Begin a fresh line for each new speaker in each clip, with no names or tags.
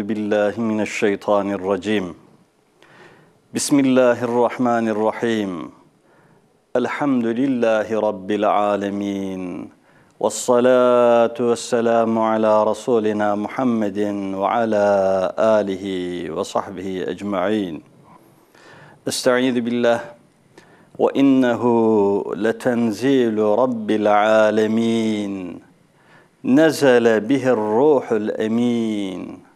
Euzu billahi mineşşeytanirracim. بسم الله الرحمن الرحيم. الحمد لله رب العالمين. والصلاة والسلام على رسولنا محمد وعلى آله وصحبه أجمعين. استعيذ بالله. وإنه لتنزيل رب العالمين. نزل به الروح الأمين.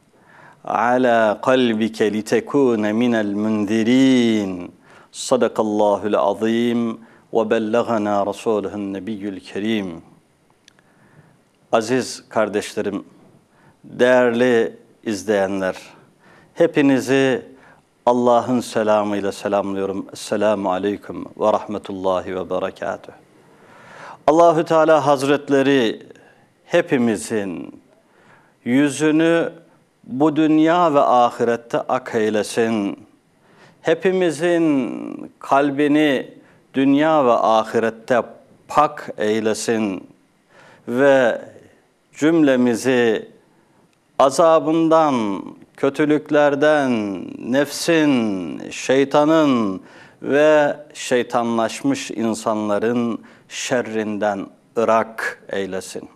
ala kalbike litekune minel mundirin. Sadakallahu'l azim ve bellagana rasuluhun nebiyyül kerim. Aziz kardeşlerim, değerli izleyenler, hepinizi Allah'ın selamıyla selamlıyorum. Esselamu aleyküm ve rahmetullahi ve berekatüh. Allahü Teala Hazretleri hepimizin yüzünü bu dünya ve ahirette ak eylesin. Hepimizin kalbini dünya ve ahirette pak eylesin ve cümlemizi azabından, kötülüklerden, nefsin, şeytanın ve şeytanlaşmış insanların şerrinden ırak eylesin.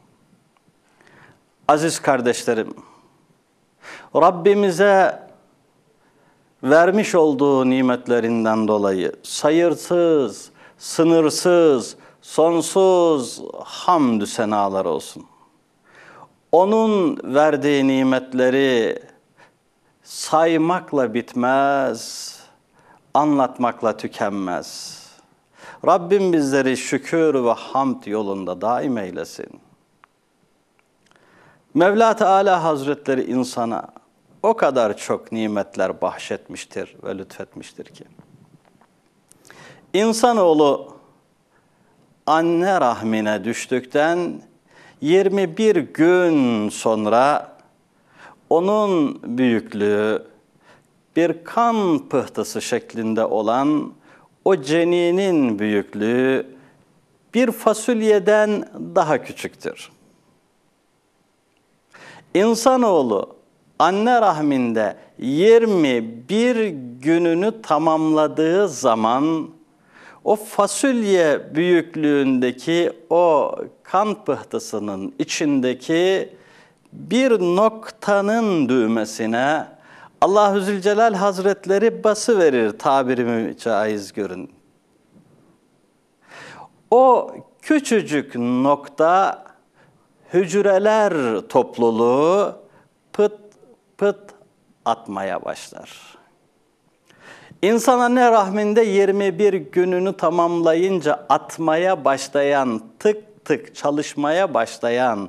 Aziz kardeşlerim, Rabbimize vermiş olduğu nimetlerinden dolayı sayırsız, sınırsız, sonsuz hamdü senalar olsun. Onun verdiği nimetleri saymakla bitmez, anlatmakla tükenmez. Rabbim bizleri şükür ve hamd yolunda daim eylesin. Mevla Teala Hazretleri insana o kadar çok nimetler bahşetmiştir ve lütfetmiştir ki. İnsanoğlu anne rahmine düştükten 21 gün sonra onun büyüklüğü bir kan pıhtısı şeklinde olan o ceninin büyüklüğü bir fasulyeden daha küçüktür. İnsanoğlu anne rahminde 21 gününü tamamladığı zaman o fasulye büyüklüğündeki o kan pıhtısının içindeki bir noktanın düğmesine Allahü Zülcelal Hazretleri bası verir tabirimi caiz görün. O küçücük nokta hücreler topluluğu pıt pıt atmaya başlar. İnsan anne rahminde 21 gününü tamamlayınca atmaya başlayan, tık tık çalışmaya başlayan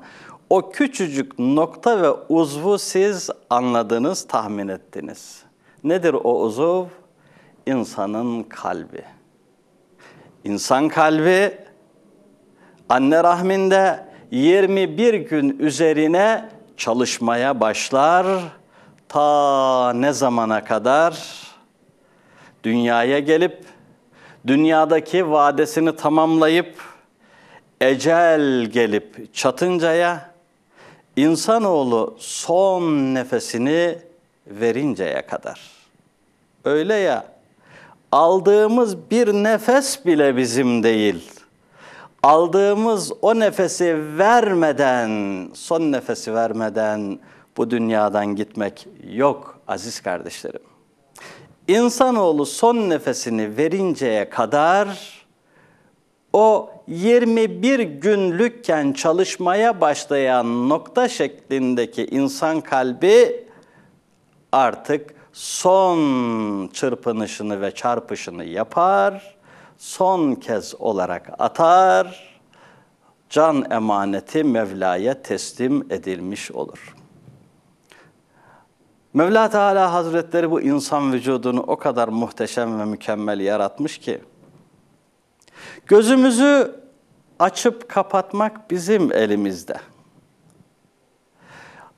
o küçücük nokta ve uzvu siz anladınız, tahmin ettiniz. Nedir o uzuv? İnsanın kalbi. İnsan kalbi anne rahminde 21 gün üzerine çalışmaya başlar. Ta ne zamana kadar? Dünyaya gelip dünyadaki vadesini tamamlayıp ecel gelip çatıncaya insanoğlu son nefesini verinceye kadar. Öyle ya aldığımız bir nefes bile bizim değil aldığımız o nefesi vermeden, son nefesi vermeden bu dünyadan gitmek yok aziz kardeşlerim. İnsanoğlu son nefesini verinceye kadar o 21 günlükken çalışmaya başlayan nokta şeklindeki insan kalbi artık son çırpınışını ve çarpışını yapar son kez olarak atar, can emaneti Mevla'ya teslim edilmiş olur. Mevla Teala Hazretleri bu insan vücudunu o kadar muhteşem ve mükemmel yaratmış ki gözümüzü açıp kapatmak bizim elimizde.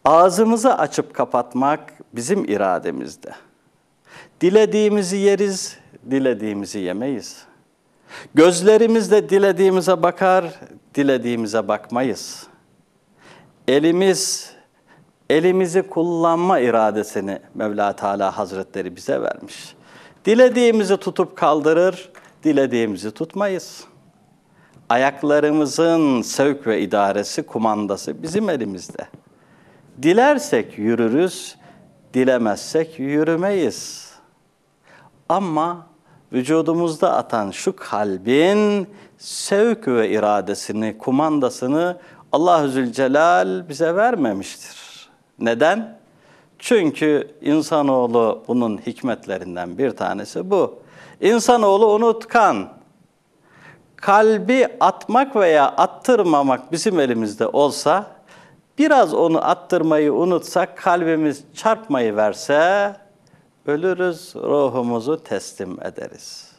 Ağzımızı açıp kapatmak bizim irademizde. Dilediğimizi yeriz, dilediğimizi yemeyiz. Gözlerimizle dilediğimize bakar, dilediğimize bakmayız. Elimiz, elimizi kullanma iradesini Mevla Teala Hazretleri bize vermiş. Dilediğimizi tutup kaldırır, dilediğimizi tutmayız. Ayaklarımızın sevk ve idaresi, kumandası bizim elimizde. Dilersek yürürüz, dilemezsek yürümeyiz. Ama vücudumuzda atan şu kalbin sevk ve iradesini, kumandasını Allah-u Zülcelal bize vermemiştir. Neden? Çünkü insanoğlu bunun hikmetlerinden bir tanesi bu. İnsanoğlu unutkan. Kalbi atmak veya attırmamak bizim elimizde olsa, biraz onu attırmayı unutsak, kalbimiz çarpmayı verse, ölürüz, ruhumuzu teslim ederiz.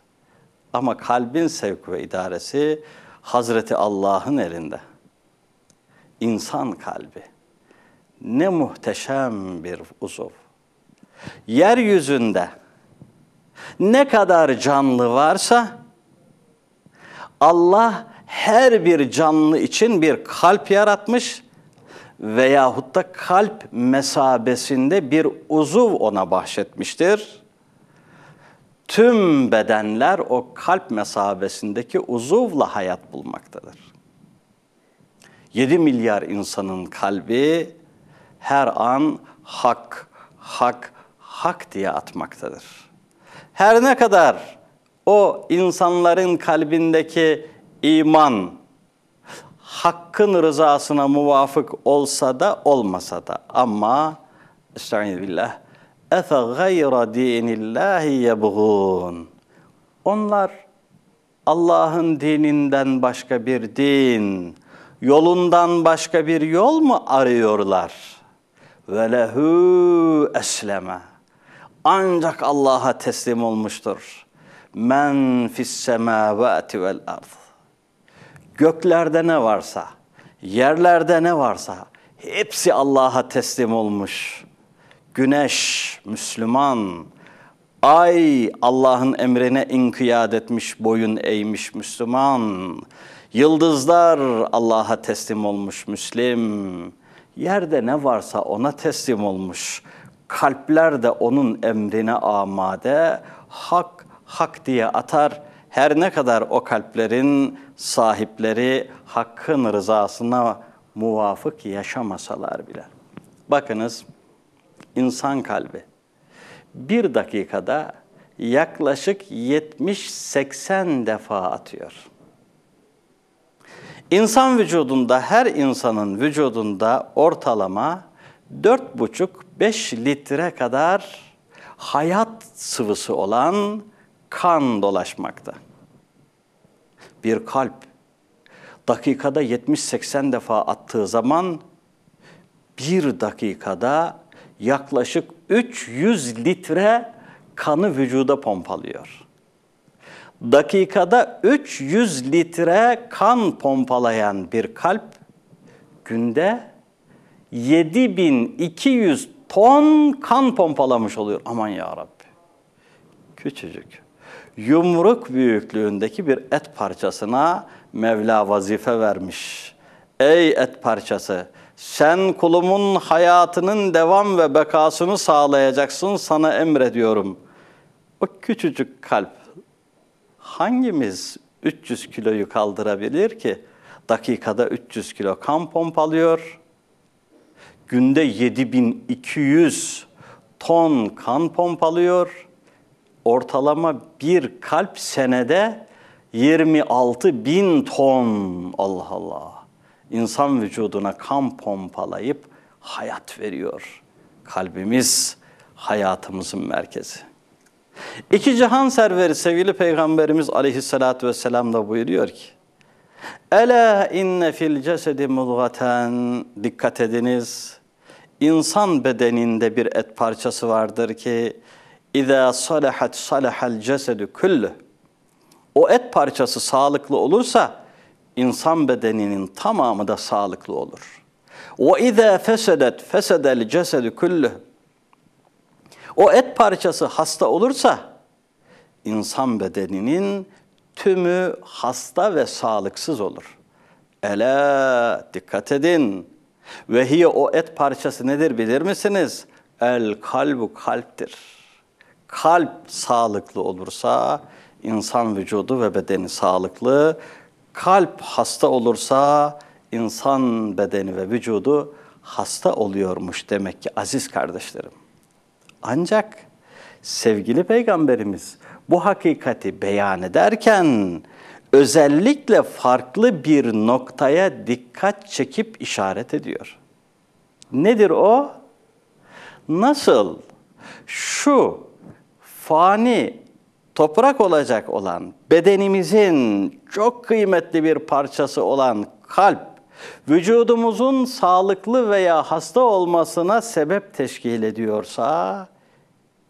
Ama kalbin sevk ve idaresi Hazreti Allah'ın elinde. İnsan kalbi. Ne muhteşem bir uzuv. Yeryüzünde ne kadar canlı varsa Allah her bir canlı için bir kalp yaratmış veyahut da kalp mesabesinde bir uzuv ona bahşetmiştir. Tüm bedenler o kalp mesabesindeki uzuvla hayat bulmaktadır. 7 milyar insanın kalbi her an hak, hak, hak diye atmaktadır. Her ne kadar o insanların kalbindeki iman, hakkın rızasına muvafık olsa da olmasa da ama estaizu billah efe gayra dinillahi yebğun onlar Allah'ın dininden başka bir din, yolundan başka bir yol mu arıyorlar? Ve lehu esleme. Ancak Allah'a teslim olmuştur. Men fis semavati vel ard. Göklerde ne varsa, yerlerde ne varsa hepsi Allah'a teslim olmuş. Güneş Müslüman, ay Allah'ın emrine inkiyat etmiş, boyun eğmiş Müslüman. Yıldızlar Allah'a teslim olmuş Müslim. Yerde ne varsa ona teslim olmuş. Kalpler de onun emrine amade. Hak, hak diye atar. Her ne kadar o kalplerin sahipleri hakkın rızasına muvafık yaşamasalar bile. Bakınız insan kalbi bir dakikada yaklaşık 70-80 defa atıyor. İnsan vücudunda, her insanın vücudunda ortalama 4,5-5 litre kadar hayat sıvısı olan kan dolaşmakta. Bir kalp dakikada 70-80 defa attığı zaman bir dakikada yaklaşık 300 litre kanı vücuda pompalıyor. Dakikada 300 litre kan pompalayan bir kalp günde 7200 ton kan pompalamış oluyor. Aman ya Rabbi. Küçücük. Yumruk büyüklüğündeki bir et parçasına Mevla vazife vermiş. Ey et parçası, sen kulumun hayatının devam ve bekasını sağlayacaksın, sana emrediyorum. O küçücük kalp hangimiz 300 kiloyu kaldırabilir ki? Dakikada 300 kilo kan pompalıyor. Günde 7200 ton kan pompalıyor. Ortalama bir kalp senede 26 bin ton. Allah Allah. İnsan vücuduna kan pompalayıp hayat veriyor. Kalbimiz hayatımızın merkezi. İki cihan serveri sevgili Peygamberimiz aleyhissalatü vesselam da buyuruyor ki Ela inne fil cesedi mudgaten dikkat ediniz. insan bedeninde bir et parçası vardır ki İza salahat salahal cesedu kullu. O et parçası sağlıklı olursa insan bedeninin tamamı da sağlıklı olur. Ve izâ fesedet fesedel cesedu kullu. O et parçası hasta olursa insan bedeninin tümü hasta ve sağlıksız olur. Ela dikkat edin. Ve hiye o et parçası nedir bilir misiniz? El kalbu kalptir. Kalp sağlıklı olursa insan vücudu ve bedeni sağlıklı. Kalp hasta olursa insan bedeni ve vücudu hasta oluyormuş demek ki aziz kardeşlerim. Ancak sevgili peygamberimiz bu hakikati beyan ederken özellikle farklı bir noktaya dikkat çekip işaret ediyor. Nedir o? Nasıl şu fani toprak olacak olan bedenimizin çok kıymetli bir parçası olan kalp vücudumuzun sağlıklı veya hasta olmasına sebep teşkil ediyorsa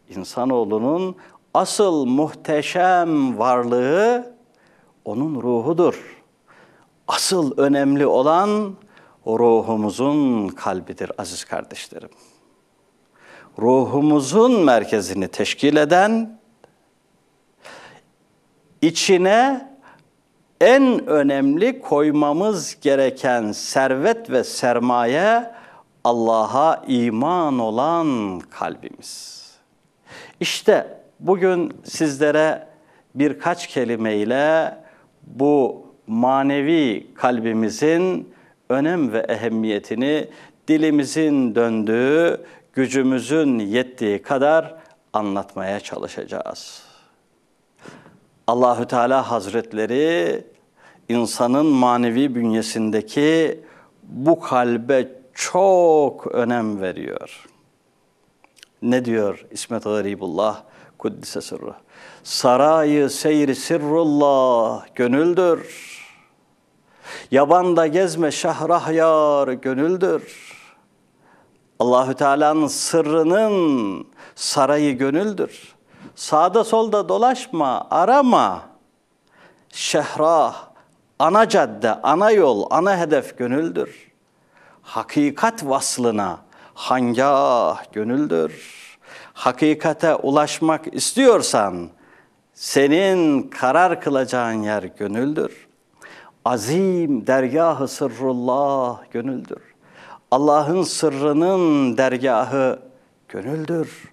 insanoğlunun asıl muhteşem varlığı onun ruhudur. Asıl önemli olan ruhumuzun kalbidir aziz kardeşlerim. Ruhumuzun merkezini teşkil eden içine en önemli koymamız gereken servet ve sermaye Allah'a iman olan kalbimiz. İşte bugün sizlere birkaç kelimeyle bu manevi kalbimizin önem ve ehemmiyetini dilimizin döndüğü, gücümüzün yettiği kadar anlatmaya çalışacağız. Allahü Teala Hazretleri insanın manevi bünyesindeki bu kalbe çok önem veriyor. Ne diyor İsmet Garibullah Kuddise Sırrı? Sarayı seyri sirrullah gönüldür. Yabanda gezme şahrahyar gönüldür. Allahü Teala'nın sırrının sarayı gönüldür. Sağda solda dolaşma, arama. Şehrah, ana cadde, ana yol, ana hedef gönüldür. Hakikat vaslına hangah gönüldür. Hakikate ulaşmak istiyorsan senin karar kılacağın yer gönüldür. Azim dergahı sırrullah gönüldür. Allah'ın sırrının dergahı gönüldür.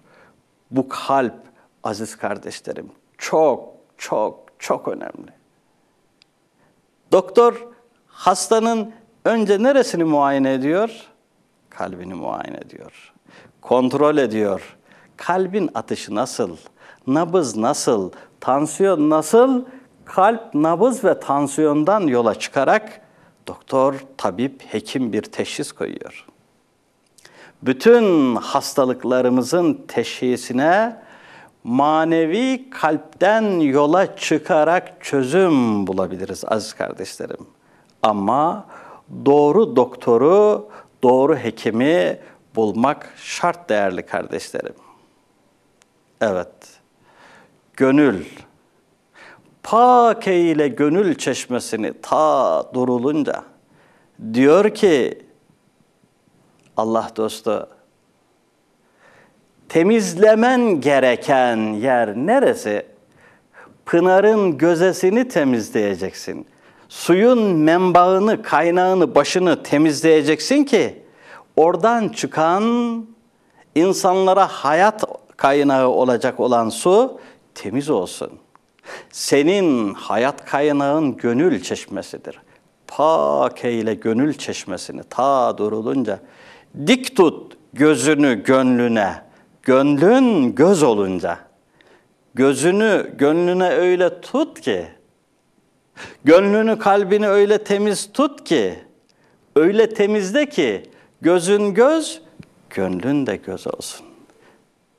Bu kalp aziz kardeşlerim çok çok çok önemli. Doktor hastanın önce neresini muayene ediyor? Kalbini muayene ediyor. Kontrol ediyor. Kalbin atışı nasıl? Nabız nasıl? Tansiyon nasıl? Kalp, nabız ve tansiyondan yola çıkarak doktor, tabip, hekim bir teşhis koyuyor. Bütün hastalıklarımızın teşhisine manevi kalpten yola çıkarak çözüm bulabiliriz aziz kardeşlerim. Ama doğru doktoru, doğru hekimi bulmak şart değerli kardeşlerim. Evet, gönül, pak ile gönül çeşmesini ta durulunca diyor ki Allah dostu temizlemen gereken yer neresi? Pınarın gözesini temizleyeceksin. Suyun menbaını, kaynağını, başını temizleyeceksin ki oradan çıkan insanlara hayat kaynağı olacak olan su temiz olsun. Senin hayat kaynağın gönül çeşmesidir. Pak eyle gönül çeşmesini ta durulunca dik tut gözünü gönlüne Gönlün göz olunca, gözünü gönlüne öyle tut ki, gönlünü kalbini öyle temiz tut ki, öyle temizle ki gözün göz, gönlün de göz olsun.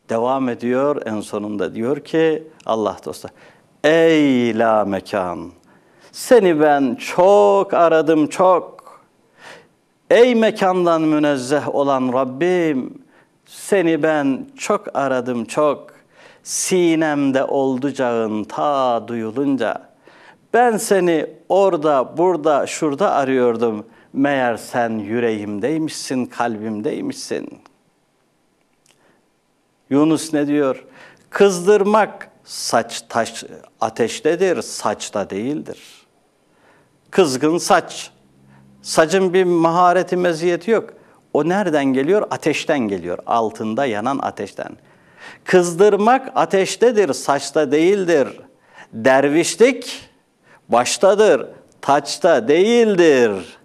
Devam ediyor en sonunda diyor ki Allah dostu, ey la mekan, seni ben çok aradım çok. Ey mekandan münezzeh olan Rabbim, seni ben çok aradım çok. Sinemde oldu cağın ta duyulunca. Ben seni orada, burada, şurada arıyordum. Meğer sen yüreğimdeymişsin, kalbimdeymişsin. Yunus ne diyor? Kızdırmak saç taş ateştedir, saçta değildir. Kızgın saç. Saçın bir mahareti, meziyeti yok. O nereden geliyor? Ateşten geliyor. Altında yanan ateşten. Kızdırmak ateştedir, saçta değildir. Dervişlik baştadır, taçta değildir.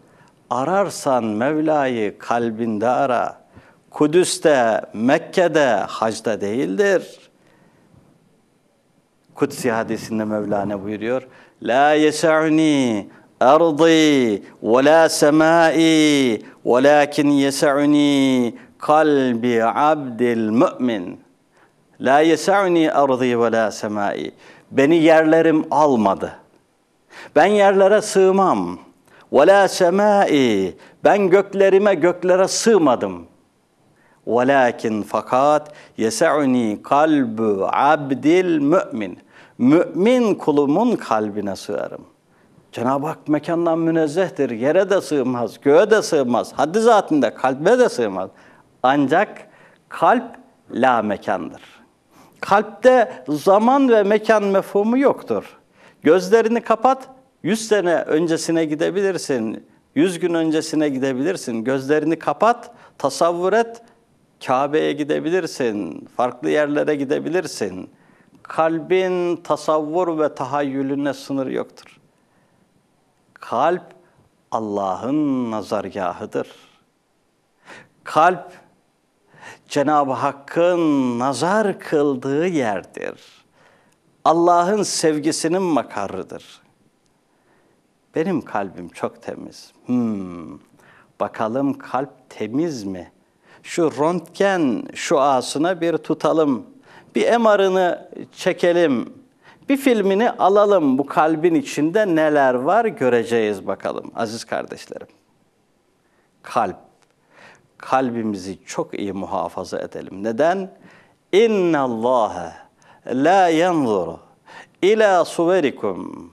Ararsan Mevla'yı kalbinde ara. Kudüs'te, Mekke'de, hacda değildir. Kutsi hadisinde Mevlana buyuruyor. La yesa'uni ardi ve la semai velakin yesa'uni kalbi abdil mümin. La yesa'uni ardi ve la semai. Beni yerlerim almadı. Ben yerlere sığmam. Ve la semai. Ben göklerime göklere sığmadım. Velakin fakat yesa'uni kalbu abdil mümin. Mümin kulumun kalbine sığarım. Cenab-ı Hak mekandan münezzehtir. Yere de sığmaz, göğe de sığmaz. Haddi zatında kalbe de sığmaz. Ancak kalp la mekandır. Kalpte zaman ve mekan mefhumu yoktur. Gözlerini kapat, 100 sene öncesine gidebilirsin. 100 gün öncesine gidebilirsin. Gözlerini kapat, tasavvur et, Kabe'ye gidebilirsin, farklı yerlere gidebilirsin. Kalbin tasavvur ve tahayyülüne sınır yoktur. Kalp Allah'ın nazargahıdır. Kalp Cenab-ı Hakk'ın nazar kıldığı yerdir. Allah'ın sevgisinin makarıdır. Benim kalbim çok temiz. Hmm, bakalım kalp temiz mi? Şu röntgen şuasına bir tutalım. Bir MR'ını çekelim. Bir filmini alalım. Bu kalbin içinde neler var göreceğiz bakalım aziz kardeşlerim. Kalp. Kalbimizi çok iyi muhafaza edelim. Neden? İnna Allah la yanzuru ila suverikum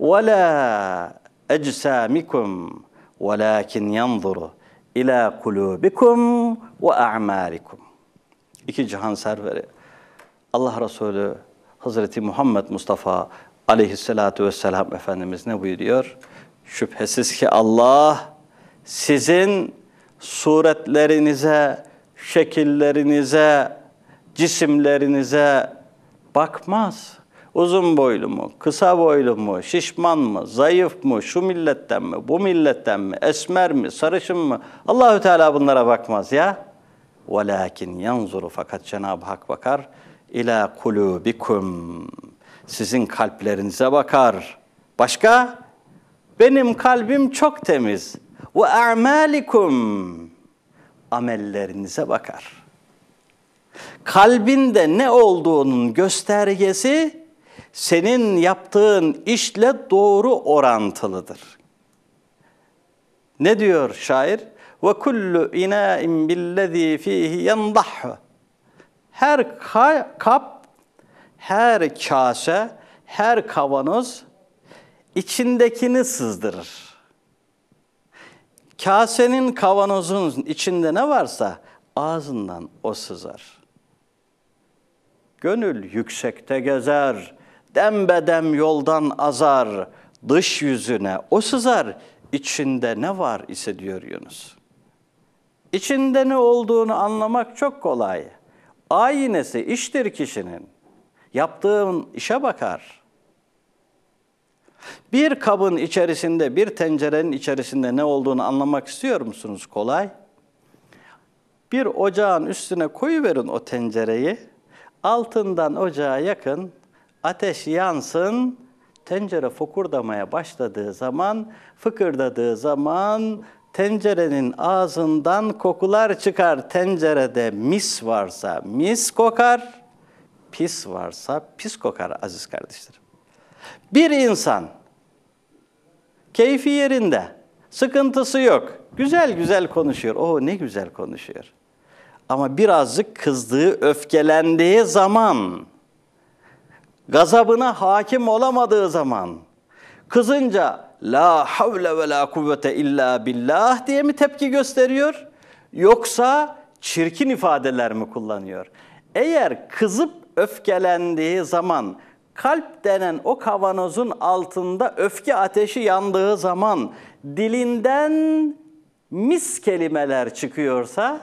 ve la eczamikum velakin yanzuru ila kulubikum ve a'malikum. İki cihan serveri. Allah Resulü Hazreti Muhammed Mustafa aleyhissalatu vesselam Efendimiz ne buyuruyor? Şüphesiz ki Allah sizin suretlerinize, şekillerinize, cisimlerinize bakmaz. Uzun boylu mu, kısa boylu mu, şişman mı, zayıf mı, şu milletten mi, bu milletten mi, esmer mi, sarışın mı? Allahü Teala bunlara bakmaz ya. Velakin yanzuru fakat Cenab-ı Hak bakar ila kulubikum. Sizin kalplerinize bakar. Başka? Benim kalbim çok temiz. Ve a'malikum. Amellerinize bakar. Kalbinde ne olduğunun göstergesi senin yaptığın işle doğru orantılıdır. Ne diyor şair? Ve kullu ina'in billezî fihi yendahhu. Her kap, her kase, her kavanoz içindekini sızdırır. Kasenin kavanozun içinde ne varsa ağzından o sızar. Gönül yüksekte gezer, dembedem yoldan azar, dış yüzüne o sızar, içinde ne var ise diyor Yunus. İçinde ne olduğunu anlamak çok kolay. Aynesi iştir kişinin. Yaptığın işe bakar. Bir kabın içerisinde, bir tencerenin içerisinde ne olduğunu anlamak istiyor musunuz? Kolay. Bir ocağın üstüne koyuverin o tencereyi. Altından ocağa yakın ateş yansın. Tencere fokurdamaya başladığı zaman, fıkırdadığı zaman tencerenin ağzından kokular çıkar. Tencerede mis varsa mis kokar, pis varsa pis kokar aziz kardeşlerim. Bir insan keyfi yerinde, Sıkıntısı yok. Güzel güzel konuşuyor. O ne güzel konuşuyor. Ama birazcık kızdığı, öfkelendiği zaman, gazabına hakim olamadığı zaman, kızınca la havle ve la kuvvete illa billah diye mi tepki gösteriyor? Yoksa çirkin ifadeler mi kullanıyor? Eğer kızıp öfkelendiği zaman kalp denen o kavanozun altında öfke ateşi yandığı zaman dilinden mis kelimeler çıkıyorsa,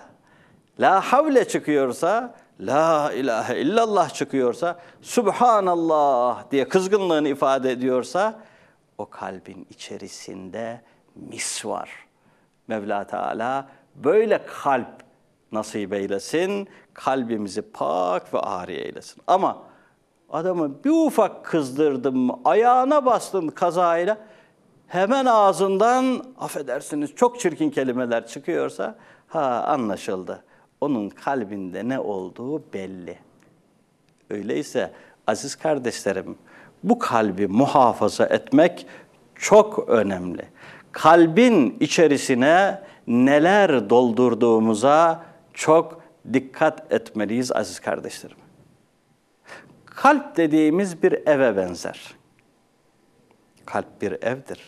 la havle çıkıyorsa, la ilahe illallah çıkıyorsa, subhanallah diye kızgınlığını ifade ediyorsa, o kalbin içerisinde mis var. Mevla Teala böyle kalp nasip eylesin, kalbimizi pak ve ağrı eylesin. Ama adamı bir ufak kızdırdım ayağına bastım kazayla, hemen ağzından affedersiniz çok çirkin kelimeler çıkıyorsa, ha anlaşıldı. Onun kalbinde ne olduğu belli. Öyleyse aziz kardeşlerim, bu kalbi muhafaza etmek çok önemli. Kalbin içerisine neler doldurduğumuza çok dikkat etmeliyiz aziz kardeşlerim. Kalp dediğimiz bir eve benzer. Kalp bir evdir.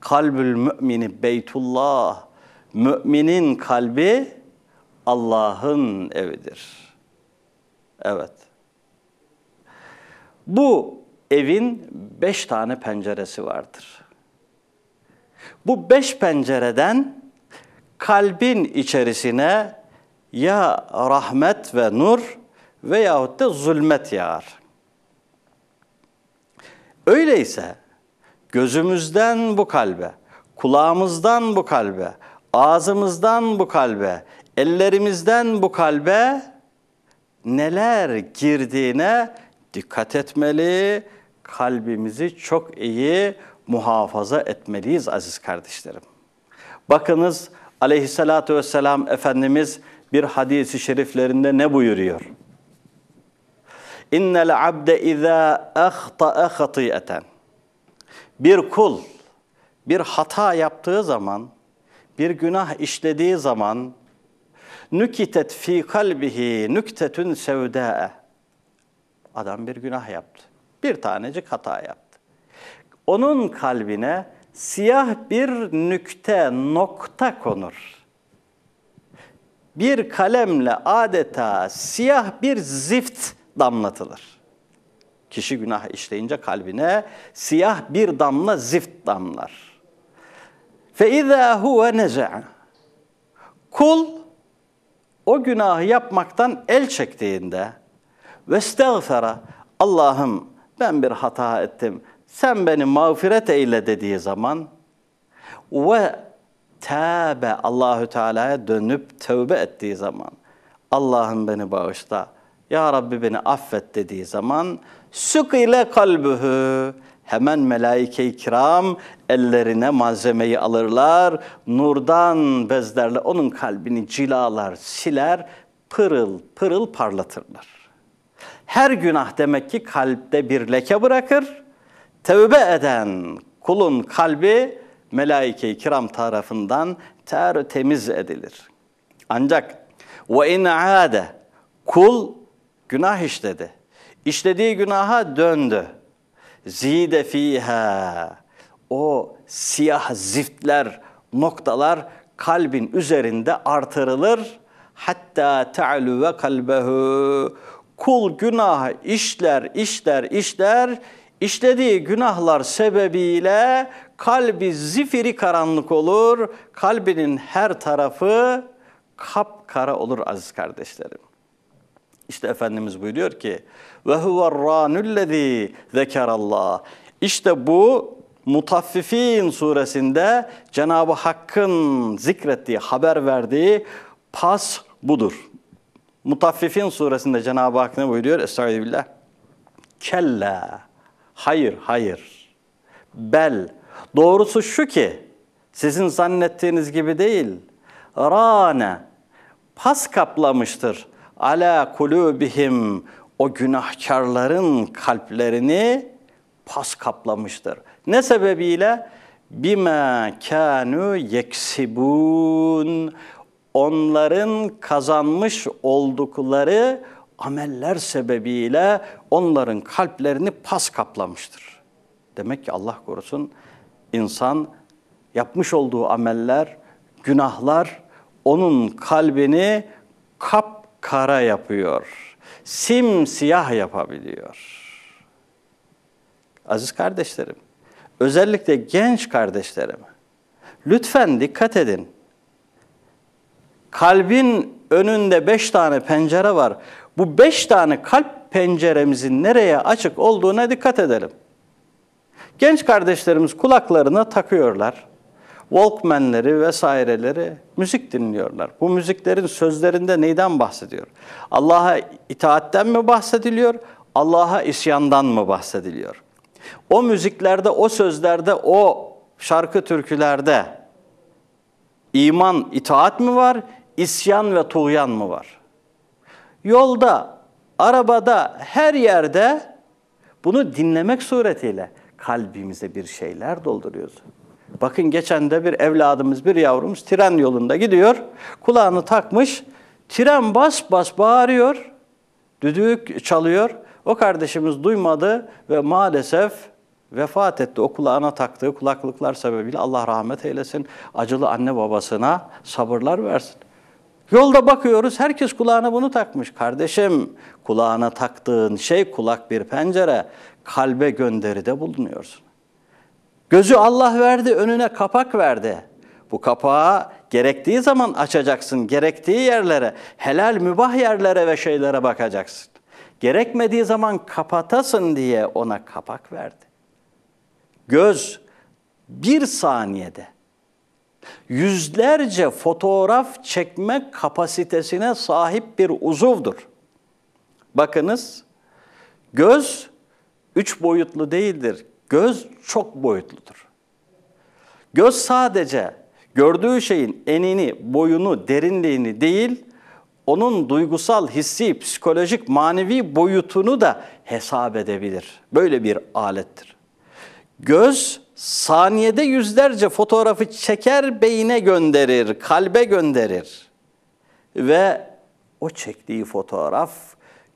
Kalbül mümini beytullah. Müminin kalbi Allah'ın evidir. Evet. Bu evin beş tane penceresi vardır. Bu beş pencereden kalbin içerisine ya rahmet ve nur veyahut da zulmet yağar. Öyleyse gözümüzden bu kalbe, kulağımızdan bu kalbe, ağzımızdan bu kalbe, ellerimizden bu kalbe neler girdiğine dikkat etmeli, kalbimizi çok iyi muhafaza etmeliyiz aziz kardeşlerim. Bakınız aleyhissalatü vesselam Efendimiz bir hadisi şeriflerinde ne buyuruyor? İnnel abde izâ ahta'a hatiyeten. Bir kul bir hata yaptığı zaman, bir günah işlediği zaman nükitet fi kalbihi nüktetün sevdâe. Adam bir günah yaptı. Bir tanecik hata yaptı. Onun kalbine siyah bir nükte, nokta konur. Bir kalemle adeta siyah bir zift damlatılır. Kişi günah işleyince kalbine siyah bir damla zift damlar. İzâ huve neze'a. Kul o günahı yapmaktan el çektiğinde ve Allah'ım ben bir hata ettim. Sen beni mağfiret eyle dediği zaman ve tâbe Allahü Teala'ya dönüp tövbe ettiği zaman Allah'ım beni bağışla. Ya Rabbi beni affet dediği zaman sükile kalbühü hemen melaike-i kiram ellerine malzemeyi alırlar, nurdan bezlerle onun kalbini cilalar, siler, pırıl pırıl parlatırlar. Her günah demek ki kalpte bir leke bırakır. Tevbe eden kulun kalbi melaike-i kiram tarafından ter temiz edilir. Ancak ve in ade kul günah işledi. İşlediği günaha döndü. Zide fiha. O siyah ziftler, noktalar kalbin üzerinde artırılır. Hatta ta'lu ve kalbehu. Kul günah işler, işler, işler. İşlediği günahlar sebebiyle kalbi zifiri karanlık olur. Kalbinin her tarafı kapkara olur aziz kardeşlerim. İşte Efendimiz buyuruyor ki ve huvarranullezî zekerallah. İşte bu Mutaffifin suresinde Cenab-ı Hakk'ın zikrettiği, haber verdiği pas budur. Mutaffifin suresinde Cenab-ı Hak ne buyuruyor? Estağfirullah. Kella. Hayır, hayır. Bel. Doğrusu şu ki, sizin zannettiğiniz gibi değil. Rane. Pas kaplamıştır. Ala kulubihim. O günahkarların kalplerini pas kaplamıştır. Ne sebebiyle? bima kanu yeksibun onların kazanmış oldukları ameller sebebiyle onların kalplerini pas kaplamıştır. Demek ki Allah korusun insan yapmış olduğu ameller, günahlar onun kalbini kapkara yapıyor. Simsiyah yapabiliyor. Aziz kardeşlerim, özellikle genç kardeşlerim, lütfen dikkat edin. Kalbin önünde beş tane pencere var. Bu beş tane kalp penceremizin nereye açık olduğuna dikkat edelim. Genç kardeşlerimiz kulaklarına takıyorlar. Walkman'leri vesaireleri müzik dinliyorlar. Bu müziklerin sözlerinde neyden bahsediyor? Allah'a itaatten mi bahsediliyor? Allah'a isyandan mı bahsediliyor? O müziklerde, o sözlerde, o şarkı türkülerde iman, itaat mı var? İsyan ve tuğyan mı var? Yolda, arabada, her yerde bunu dinlemek suretiyle kalbimize bir şeyler dolduruyoruz. Bakın geçen de bir evladımız, bir yavrumuz tren yolunda gidiyor. Kulağını takmış, tren bas bas bağırıyor. Düdük çalıyor. O kardeşimiz duymadı ve maalesef vefat etti. O kulağına taktığı kulaklıklar sebebiyle Allah rahmet eylesin. Acılı anne babasına sabırlar versin. Yolda bakıyoruz herkes kulağına bunu takmış. Kardeşim kulağına taktığın şey kulak bir pencere. Kalbe gönderide bulunuyorsun. Gözü Allah verdi, önüne kapak verdi. Bu kapağı gerektiği zaman açacaksın, gerektiği yerlere, helal mübah yerlere ve şeylere bakacaksın. Gerekmediği zaman kapatasın diye ona kapak verdi. Göz bir saniyede yüzlerce fotoğraf çekme kapasitesine sahip bir uzuvdur. Bakınız, göz üç boyutlu değildir. Göz çok boyutludur. Göz sadece gördüğü şeyin enini, boyunu, derinliğini değil, onun duygusal, hissi, psikolojik, manevi boyutunu da hesap edebilir. Böyle bir alettir. Göz saniyede yüzlerce fotoğrafı çeker, beyine gönderir, kalbe gönderir. Ve o çektiği fotoğraf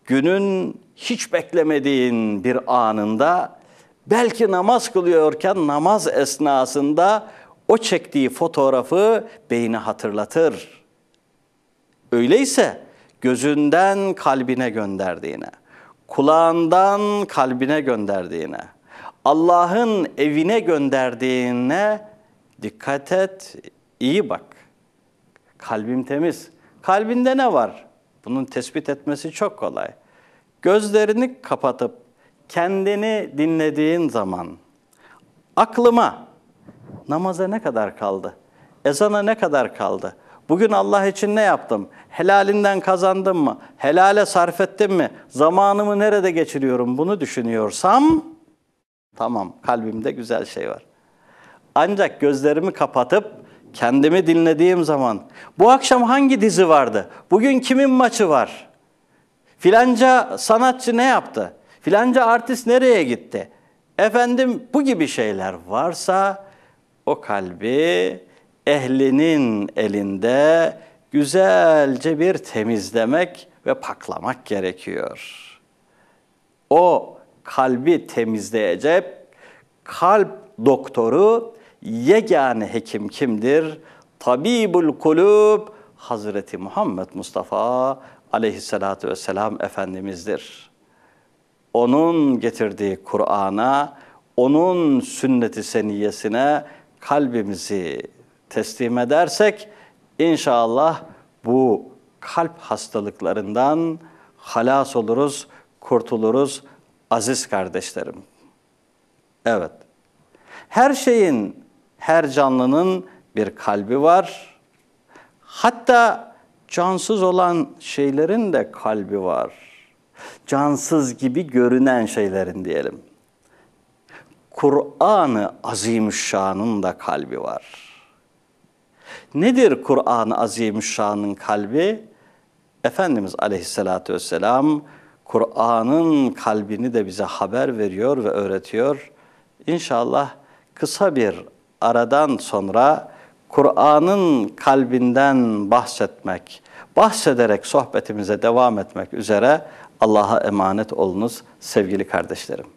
günün hiç beklemediğin bir anında belki namaz kılıyorken namaz esnasında o çektiği fotoğrafı beyni hatırlatır. Öyleyse gözünden kalbine gönderdiğine, kulağından kalbine gönderdiğine, Allah'ın evine gönderdiğine dikkat et, iyi bak. Kalbim temiz. Kalbinde ne var? Bunun tespit etmesi çok kolay. Gözlerini kapatıp kendini dinlediğin zaman aklıma namaza ne kadar kaldı? Ezana ne kadar kaldı? Bugün Allah için ne yaptım? Helalinden kazandım mı? Helale sarf ettim mi? Zamanımı nerede geçiriyorum? Bunu düşünüyorsam tamam kalbimde güzel şey var. Ancak gözlerimi kapatıp kendimi dinlediğim zaman bu akşam hangi dizi vardı? Bugün kimin maçı var? Filanca sanatçı ne yaptı? Filanca artist nereye gitti? Efendim bu gibi şeyler varsa o kalbi ehlinin elinde güzelce bir temizlemek ve paklamak gerekiyor. O kalbi temizleyecek kalp doktoru yegane hekim kimdir? Tabibul kulub Hazreti Muhammed Mustafa aleyhissalatü vesselam Efendimiz'dir. Onun getirdiği Kur'an'a, onun sünneti seniyesine kalbimizi teslim edersek inşallah bu kalp hastalıklarından halas oluruz, kurtuluruz aziz kardeşlerim. Evet. Her şeyin, her canlının bir kalbi var. Hatta cansız olan şeylerin de kalbi var. Cansız gibi görünen şeylerin diyelim. Kur'an-ı Azimüşşan'ın da kalbi var. Nedir Kur'an-ı Azimüşşan'ın kalbi? Efendimiz Aleyhisselatü Vesselam Kur'an'ın kalbini de bize haber veriyor ve öğretiyor. İnşallah kısa bir aradan sonra Kur'an'ın kalbinden bahsetmek, bahsederek sohbetimize devam etmek üzere Allah'a emanet olunuz sevgili kardeşlerim.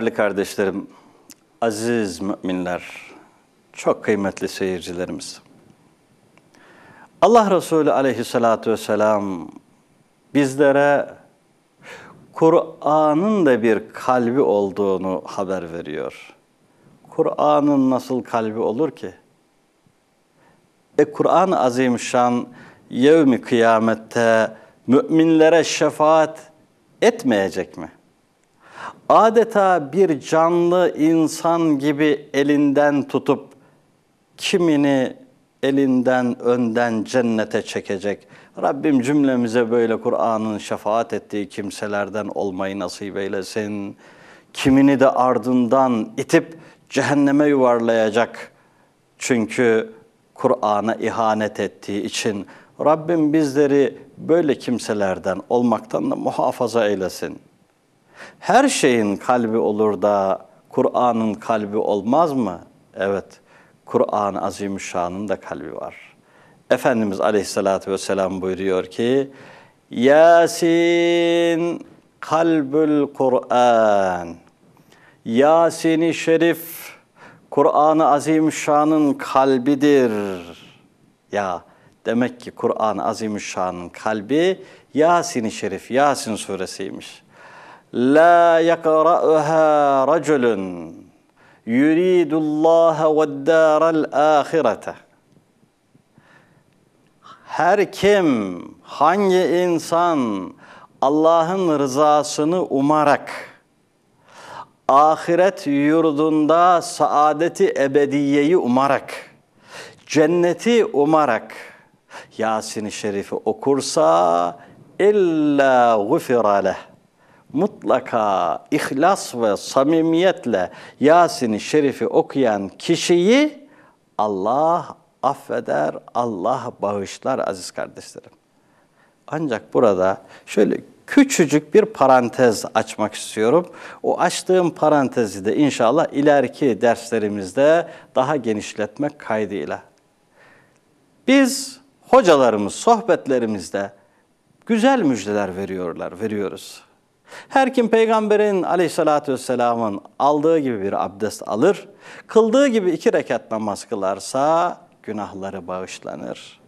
Değerli kardeşlerim, aziz müminler, çok kıymetli seyircilerimiz. Allah Resulü aleyhissalatü vesselam bizlere Kur'an'ın da bir kalbi olduğunu haber veriyor. Kur'an'ın nasıl kalbi olur ki? E Kur'an-ı Azimüşşan yevmi kıyamette müminlere şefaat etmeyecek mi? Adeta bir canlı insan gibi elinden tutup kimini elinden önden cennete çekecek. Rabbim cümlemize böyle Kur'an'ın şefaat ettiği kimselerden olmayı nasip eylesin. Kimini de ardından itip cehenneme yuvarlayacak. Çünkü Kur'an'a ihanet ettiği için Rabbim bizleri böyle kimselerden olmaktan da muhafaza eylesin. Her şeyin kalbi olur da Kur'an'ın kalbi olmaz mı? Evet, Kur'an-ı Azimüşşan'ın da kalbi var. Efendimiz Aleyhisselatü Vesselam buyuruyor ki, Yasin kalbül Kur'an. Yasin-i Şerif, Kur'an-ı Azimüşşan'ın kalbidir. Ya demek ki Kur'an-ı Azimüşşan'ın kalbi Yasin-i Şerif, Yasin suresiymiş la yakra'uha raculun yuridullaha ve daral ahirete. Her kim, hangi insan Allah'ın rızasını umarak ahiret yurdunda saadeti ebediyeyi umarak cenneti umarak Yasin-i Şerif'i okursa illa gufira leh mutlaka ihlas ve samimiyetle Yasin-i Şerif'i okuyan kişiyi Allah affeder, Allah bağışlar aziz kardeşlerim. Ancak burada şöyle küçücük bir parantez açmak istiyorum. O açtığım parantezi de inşallah ileriki derslerimizde daha genişletmek kaydıyla. Biz hocalarımız sohbetlerimizde güzel müjdeler veriyorlar, veriyoruz. Her kim peygamberin aleyhissalatü vesselamın aldığı gibi bir abdest alır, kıldığı gibi iki rekat namaz kılarsa günahları bağışlanır.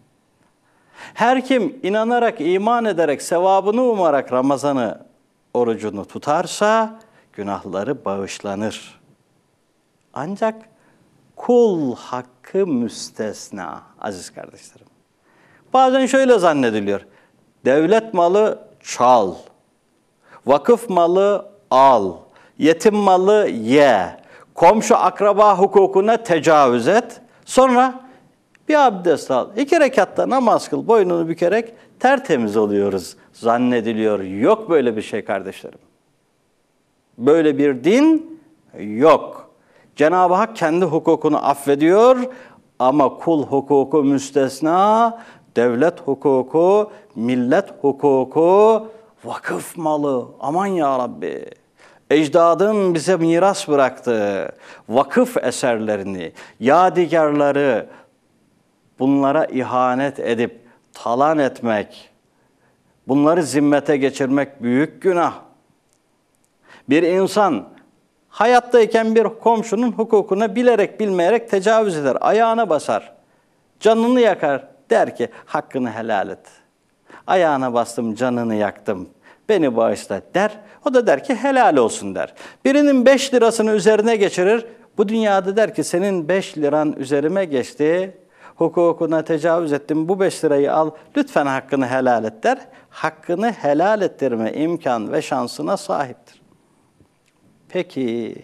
Her kim inanarak, iman ederek, sevabını umarak Ramazan'ı, orucunu tutarsa günahları bağışlanır. Ancak kul hakkı müstesna aziz kardeşlerim. Bazen şöyle zannediliyor. Devlet malı çal, Vakıf malı al, yetim malı ye, komşu akraba hukukuna tecavüz et. Sonra bir abdest al, iki rekatta namaz kıl, boynunu bükerek tertemiz oluyoruz zannediliyor. Yok böyle bir şey kardeşlerim. Böyle bir din yok. Cenab-ı Hak kendi hukukunu affediyor ama kul hukuku müstesna, devlet hukuku, millet hukuku Vakıf malı. Aman ya Rabbi. Ecdadın bize miras bıraktığı vakıf eserlerini, yadigarları bunlara ihanet edip talan etmek, bunları zimmete geçirmek büyük günah. Bir insan hayattayken bir komşunun hukukuna bilerek bilmeyerek tecavüz eder, ayağına basar, canını yakar Der ki hakkını helal et. Ayağına bastım canını yaktım. Beni bağışla der. O da der ki helal olsun der. Birinin 5 lirasını üzerine geçirir. Bu dünyada der ki senin 5 liran üzerime geçti. Hukukuna tecavüz ettim. Bu 5 lirayı al. Lütfen hakkını helal et der. Hakkını helal ettirme imkan ve şansına sahiptir. Peki